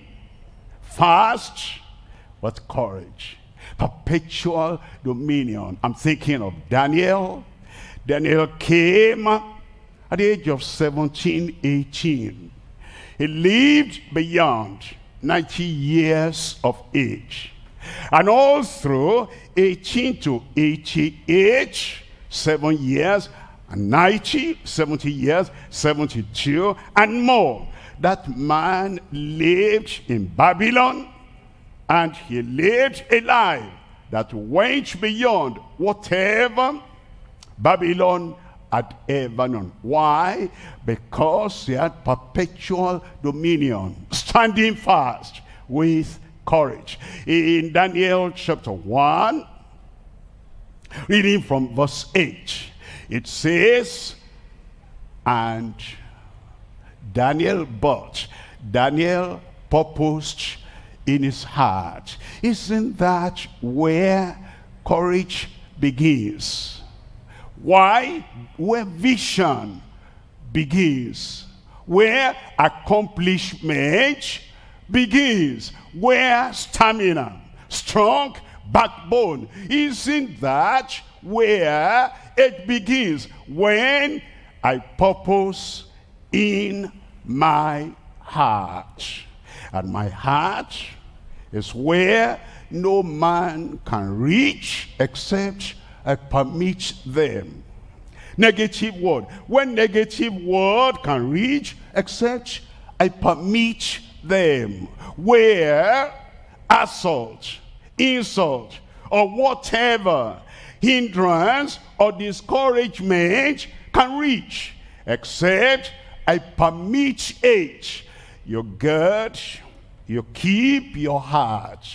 [SPEAKER 1] fast with courage. Perpetual dominion. I'm thinking of Daniel. Daniel came at the age of 17, 18. He lived beyond 90 years of age. And all through 18 to 88, seven years, and 90, 70 years, 72, and more. That man lived in Babylon, and he lived a life that went beyond whatever Babylon had ever known. Why? Because he had perpetual dominion, standing fast with courage. In Daniel chapter 1, reading from verse 8, it says, And Daniel but Daniel purposed in his heart. Isn't that where courage begins? Why? Where vision begins. Where accomplishment begins where stamina, strong backbone, isn't that where it begins? When I purpose in my heart. And my heart is where no man can reach except I permit them. Negative word. When negative word can reach except I permit them where assault, insult, or whatever hindrance or discouragement can reach, except I permit it. You guard, you keep your heart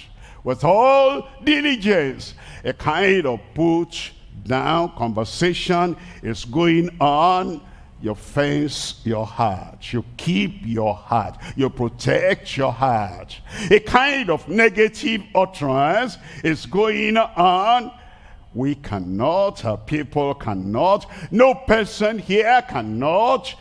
[SPEAKER 1] with all diligence. A kind of put down conversation is going on you fence your heart. You keep your heart. You protect your heart. A kind of negative utterance is going on. We cannot, our people cannot, no person here cannot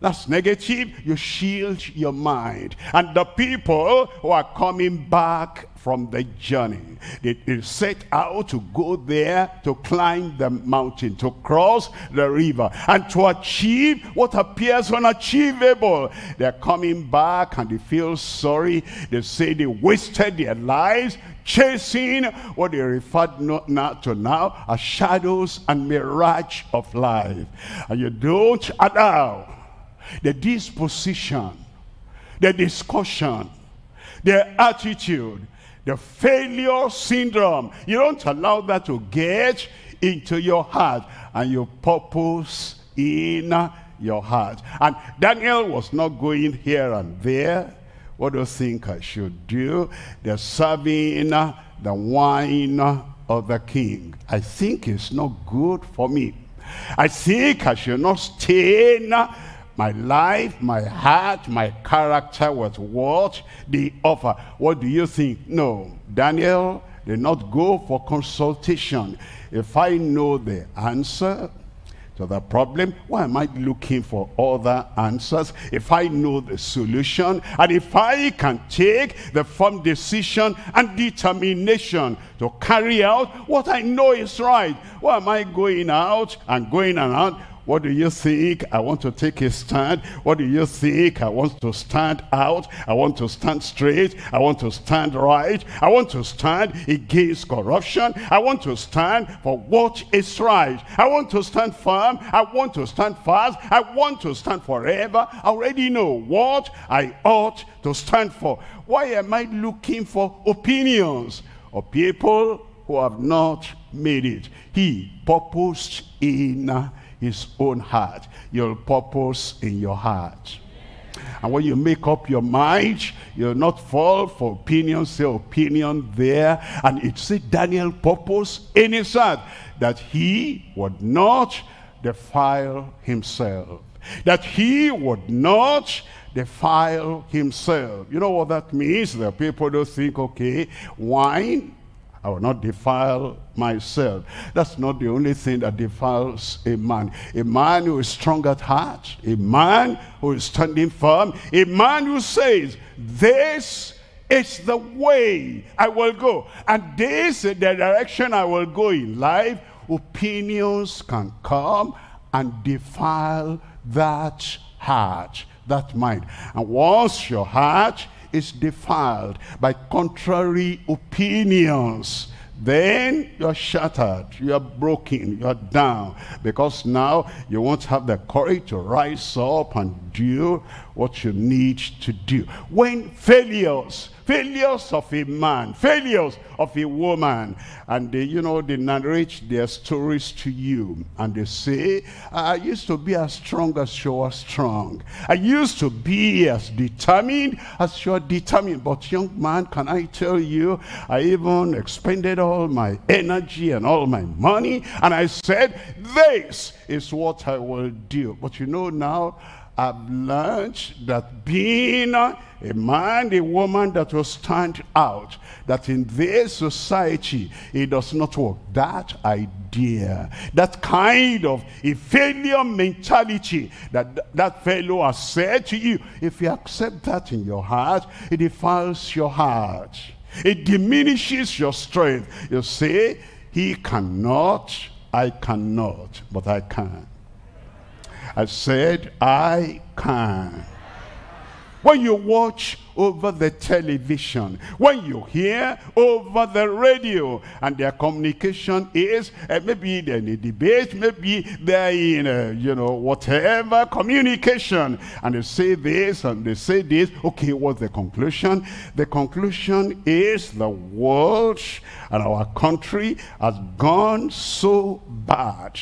[SPEAKER 1] that's negative. You shield your mind. And the people who are coming back from the journey, they, they, set out to go there to climb the mountain, to cross the river, and to achieve what appears unachievable. They're coming back and they feel sorry. They say they wasted their lives chasing what they referred not to now as shadows and mirage of life. And you don't allow the disposition, the discussion, the attitude, the failure syndrome. You don't allow that to get into your heart and your purpose in your heart. And Daniel was not going here and there. What do you think I should do? They're serving the wine of the king. I think it's not good for me. I think I should not stain my life, my heart, my character was what they offer. What do you think? No, Daniel did not go for consultation. If I know the answer to the problem, why am I looking for other answers? If I know the solution, and if I can take the firm decision and determination to carry out what I know is right, why am I going out and going around what do you think? I want to take a stand. What do you think? I want to stand out. I want to stand straight. I want to stand right. I want to stand against corruption. I want to stand for what is right. I want to stand firm. I want to stand fast. I want to stand forever. I already know what I ought to stand for. Why am I looking for opinions of people who have not made it? He purposed in his own heart. Your purpose in your heart. And when you make up your mind, you'll not fall for opinion, say opinion there. And it said Daniel purpose in his heart that he would not defile himself. That he would not defile himself. You know what that means? There are people who think, okay, wine I will not defile myself. That's not the only thing that defiles a man. A man who is strong at heart, a man who is standing firm, a man who says, this is the way I will go. And this is the direction I will go in life. Opinions can come and defile that heart, that mind. And once your heart is defiled by contrary opinions, then you're shattered, you're broken, you're down. Because now you won't have the courage to rise up and do what you need to do. When failures failures of a man, failures of a woman. And they, you know, they narrate their stories to you. And they say, I used to be as strong as you are strong. I used to be as determined as you are determined. But young man, can I tell you, I even expended all my energy and all my money. And I said, this is what I will do. But you know now, I've learned that being a man, a woman that will stand out, that in this society, it does not work. That idea, that kind of a failure mentality that that fellow has said to you, if you accept that in your heart, it defiles your heart. It diminishes your strength. You say, he cannot, I cannot, but I can. I said, I can. When you watch over the television, when you hear over the radio, and their communication is, uh, maybe they're in a debate, maybe they're in, a, you know, whatever communication, and they say this and they say this. Okay, what's the conclusion? The conclusion is the world and our country has gone so bad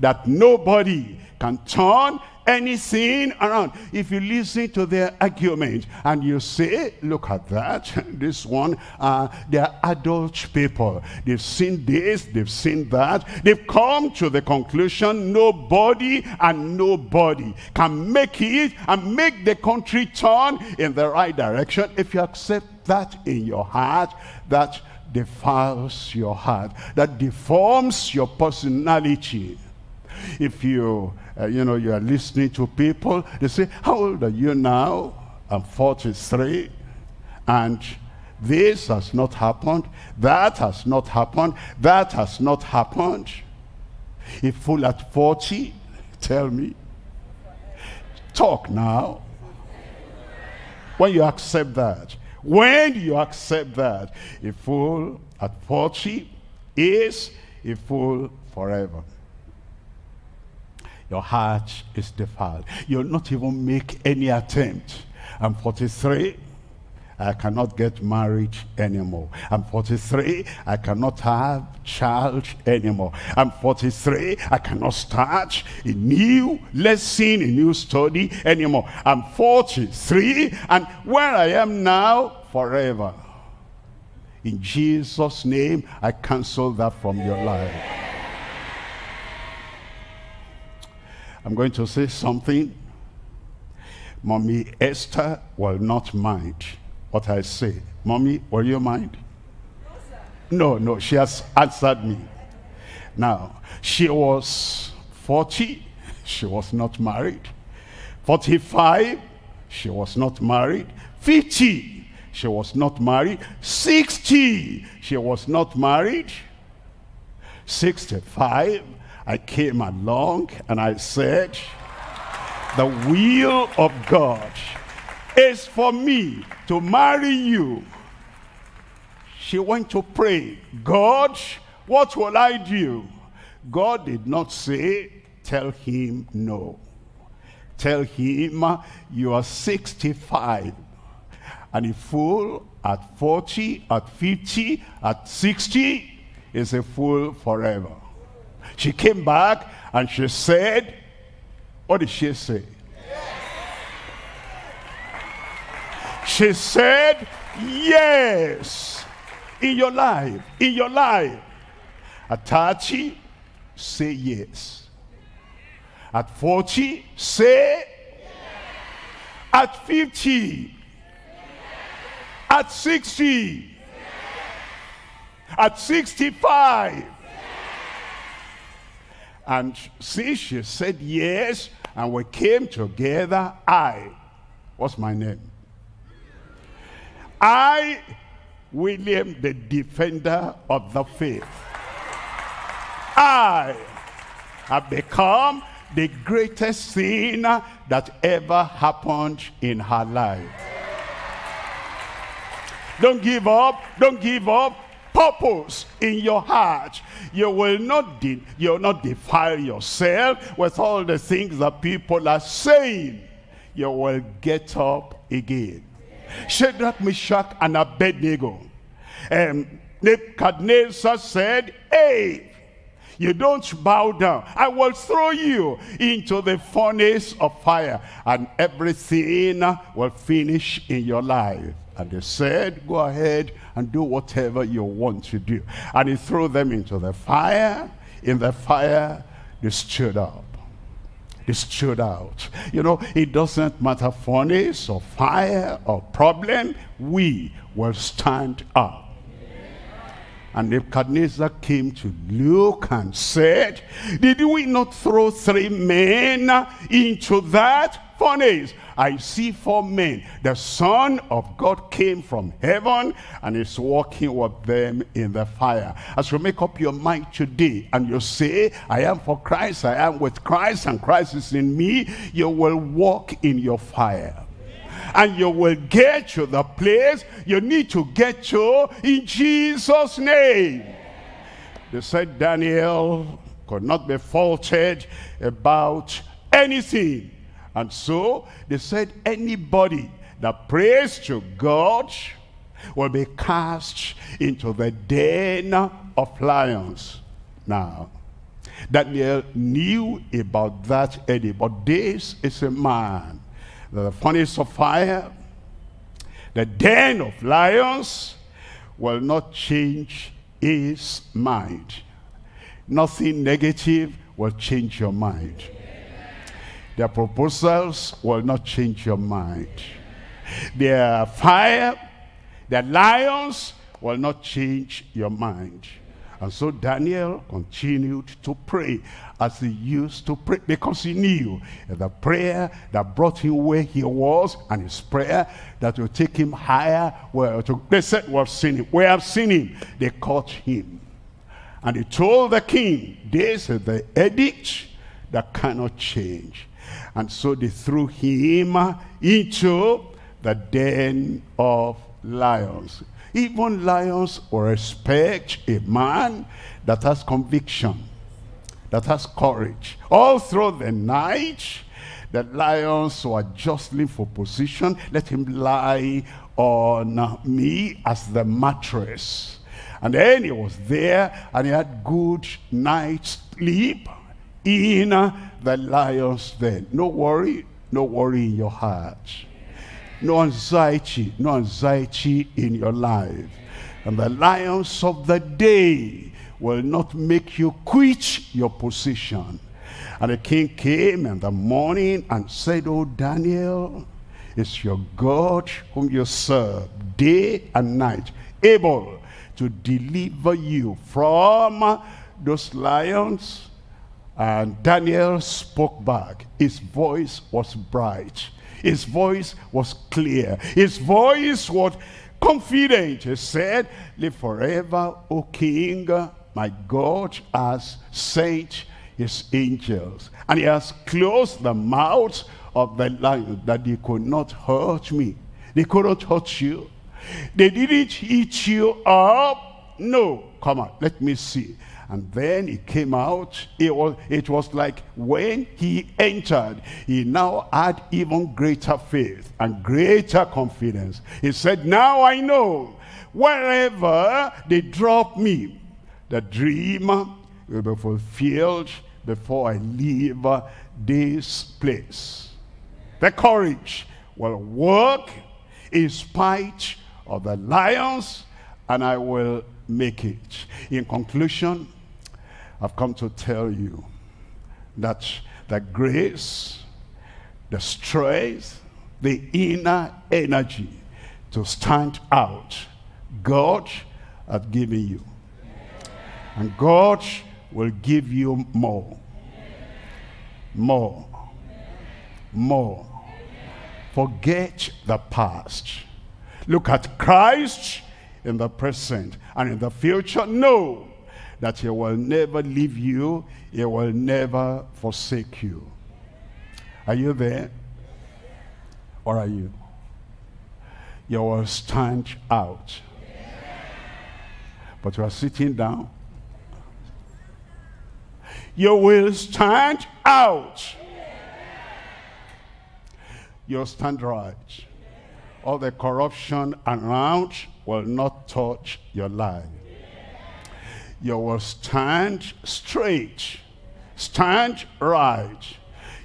[SPEAKER 1] that nobody can turn anything around. If you listen to their argument and you say, look at that, this one, uh, they're adult people. They've seen this, they've seen that. They've come to the conclusion nobody and nobody can make it and make the country turn in the right direction. If you accept that in your heart, that defiles your heart, that deforms your personality. If you uh, you know, you are listening to people. They say, how old are you now? I'm 43. And this has not happened. That has not happened. That has not happened. If full at 40, tell me. Talk now. When you accept that. When you accept that. A fool at 40 is a fool forever your heart is defiled. You'll not even make any attempt. I'm 43. I cannot get married anymore. I'm 43. I cannot have child anymore. I'm 43. I cannot start a new lesson, a new study anymore. I'm 43. And where I am now, forever. In Jesus' name, I cancel that from your life. I'm going to say something. Mommy Esther will not mind what I say. Mommy, will you mind? No, no, no, she has answered me. Now, she was 40, she was not married. 45, she was not married. 50, she was not married. 60, she was not married. 65, I came along and I said, the will of God is for me to marry you. She went to pray, God, what will I do? God did not say, tell him no. Tell him you are 65 and a fool at 40, at 50, at 60 is a fool forever. She came back and she said, what did she say? She said, yes. In your life, in your life. At 30, say yes. At 40, say yes. At 50, at 60, at 65, and since she said yes, and we came together, I, what's my name? I, William, the defender of the faith. I have become the greatest sinner that ever happened in her life. Don't give up. Don't give up purpose in your heart. You will not, de you will not defile yourself with all the things that people are saying. You will get up again. Shadrach, Meshach, and Abednego. Um, Nebuchadnezzar said, Hey, you don't bow down. I will throw you into the furnace of fire and everything will finish in your life. And they said, go ahead and do whatever you want to do. And he threw them into the fire. In the fire, they stood up. They stood out. You know, it doesn't matter furnace or fire or problem. We will stand up. And Nebuchadnezzar came to look and said, Did we not throw three men into that furnace? I see four men. The Son of God came from heaven and is walking with them in the fire. As you make up your mind today and you say, I am for Christ, I am with Christ, and Christ is in me, you will walk in your fire and you will get to the place you need to get to in Jesus' name. They said Daniel could not be faulted about anything and so they said anybody that prays to God will be cast into the den of lions. Now, Daniel knew about that edict, but this is a man. The furnace of fire, the den of lions will not change his mind. Nothing negative will change your mind. Their proposals will not change your mind. Their fire, their lions will not change your mind. And so Daniel continued to pray as he used to pray because he knew the prayer that brought him where he was and his prayer that will take him higher. Well, to, they said, we have seen him. We have seen him. They caught him. And he told the king, this is the edict that cannot change. And so they threw him into the den of lions. Even lions will respect a man that has conviction, that has courage. All through the night, the lions were jostling for position. Let him lie on me as the mattress. And then he was there and he had good night's sleep in the lion's den. No worry, no worry in your heart. No anxiety, no anxiety in your life. And the lions of the day will not make you quit your position. And the king came in the morning and said, Oh, Daniel, it's your God whom you serve day and night, able to deliver you from those lions. And Daniel spoke back. His voice was bright. His voice was clear. His voice was confident. He said, Live forever, O King. My God has sent his angels. And he has closed the mouths of the lions that they could not hurt me. They couldn't hurt you. They didn't eat you up. No. Come on, let me see. And then he came out. It was, it was like when he entered, he now had even greater faith and greater confidence. He said, now I know wherever they drop me, the dream will be fulfilled before I leave this place. The courage will work in spite of the lions and I will make it. In conclusion, I've come to tell you that the grace, the strength, the inner energy to stand out, God has given you. And God will give you more. More. More. Forget the past. Look at Christ in the present and in the future. No that he will never leave you, he will never forsake you. Are you there? Or are you? You will stand out. But you are sitting down. You will stand out. You'll stand right. All the corruption around will not touch your life you will stand straight, stand right.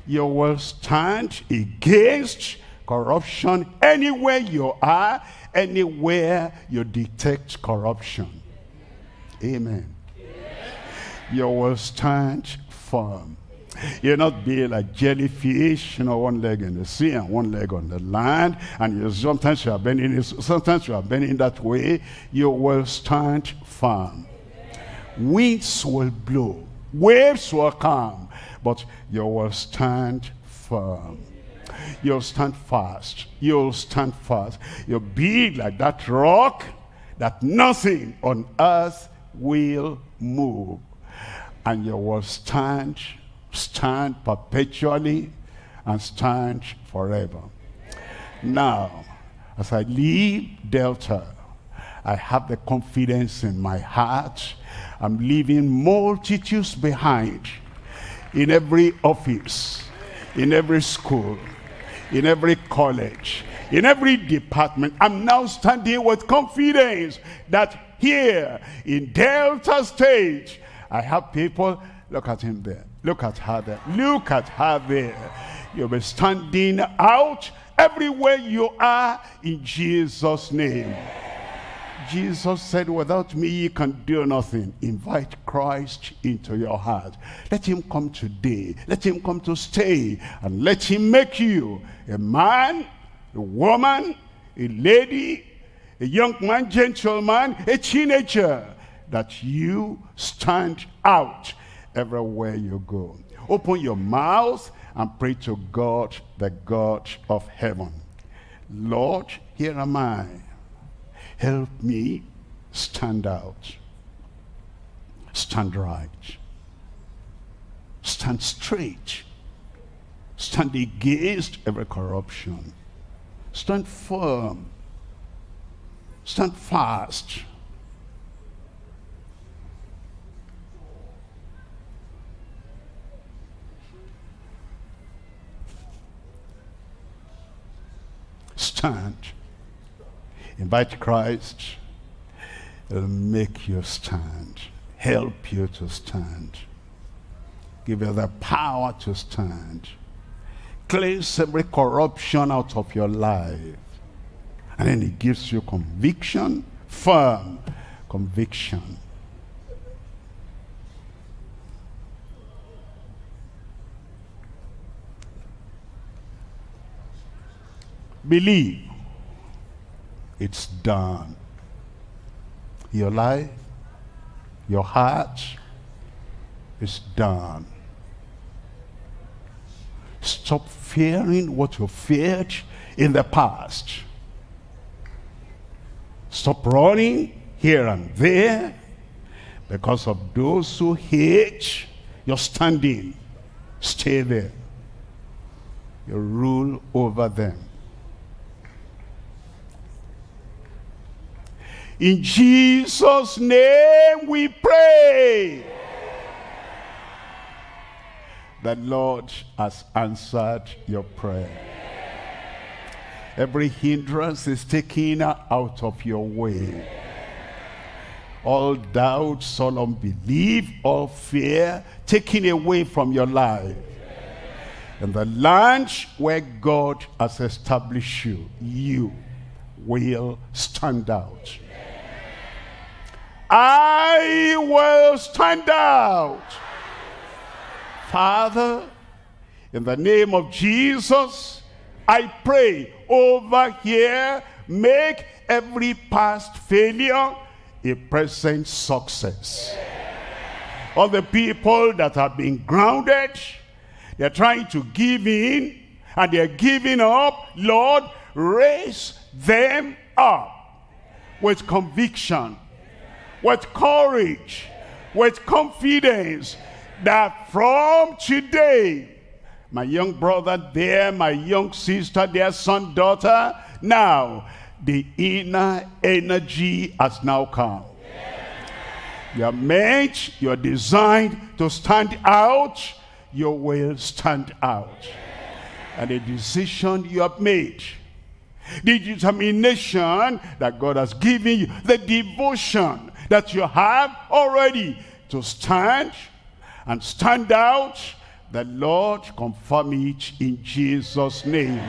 [SPEAKER 1] You will stand against corruption anywhere you are, anywhere you detect corruption. Amen. You will stand firm. You'll not be like jellyfish, you know, one leg in the sea and one leg on the land. And you, sometimes you are bending, sometimes you are bending that way. You will stand firm. Winds will blow. Waves will come. But you will stand firm. You'll stand fast. You'll stand fast. You'll be like that rock that nothing on earth will move. And you will stand, stand perpetually and stand forever. Now, as I leave Delta, I have the confidence in my heart I'm leaving multitudes behind in every office, in every school, in every college, in every department. I'm now standing with confidence that here in Delta State, I have people Look at him there. Look at her there. Look at her there. You'll be standing out everywhere you are in Jesus' name. Jesus said, without me you can do nothing. Invite Christ into your heart. Let him come today. Let him come to stay. And let him make you a man, a woman, a lady, a young man, gentleman, a teenager. That you stand out everywhere you go. Open your mouth and pray to God, the God of heaven. Lord, here am I help me stand out. Stand right. Stand straight. Stand against every corruption. Stand firm. Stand fast. Stand Invite Christ. It'll make you stand. Help you to stand. Give you the power to stand. Cleanse every corruption out of your life. And then he gives you conviction, firm conviction. Believe it's done. Your life, your heart is done. Stop fearing what you feared in the past. Stop running here and there because of those who hate your standing. Stay there. You rule over them. In Jesus' name we pray. The Lord has answered your prayer. Every hindrance is taken out of your way. All doubts, all unbelief, all fear, taken away from your life. And the land where God has established you, you will stand out. I will stand out. Father, in the name of Jesus, I pray over here, make every past failure a present success. All the people that have been grounded, they're trying to give in, and they're giving up, Lord, raise them up with conviction with courage, with confidence that from today, my young brother there, my young sister there, son, daughter, now the inner energy has now come. You're meant, you're designed to stand out, you will stand out. And the decision you have made, the determination that God has given you, the devotion that you have already to stand and stand out, the Lord confirm it in Jesus' name.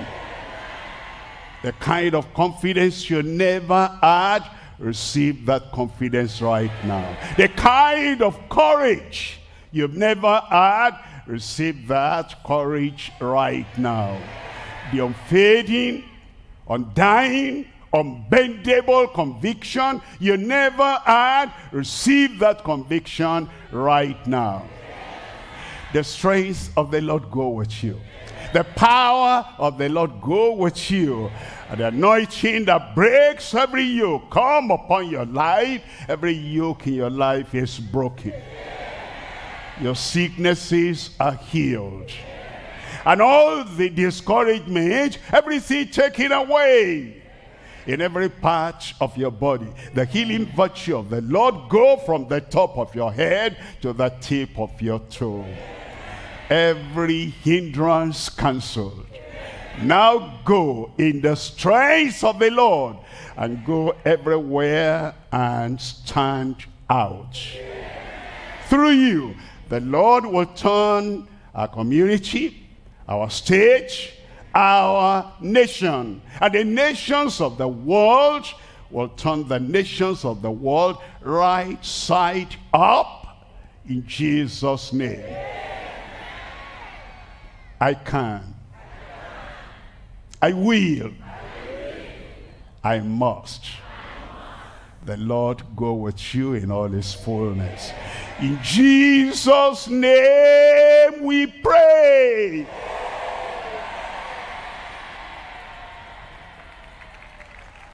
[SPEAKER 1] The kind of confidence you never had, receive that confidence right now. The kind of courage you've never had, receive that courage right now. The unfading, undying, unbendable conviction you never had, receive that conviction right now. The strength of the Lord go with you. The power of the Lord go with you. And the anointing that breaks every yoke come upon your life. Every yoke in your life is broken. Your sicknesses are healed. And all the discouragement, everything taken away in every part of your body. The healing virtue of the Lord go from the top of your head to the tip of your toe. Every hindrance cancelled. Now go in the strength of the Lord and go everywhere and stand out. Through you, The Lord will turn our community, our state, our nation. And the nations of the world will turn the nations of the world right side up in Jesus' name. I can. I will. I must. The Lord go with you in all his fullness. In Jesus' name we pray.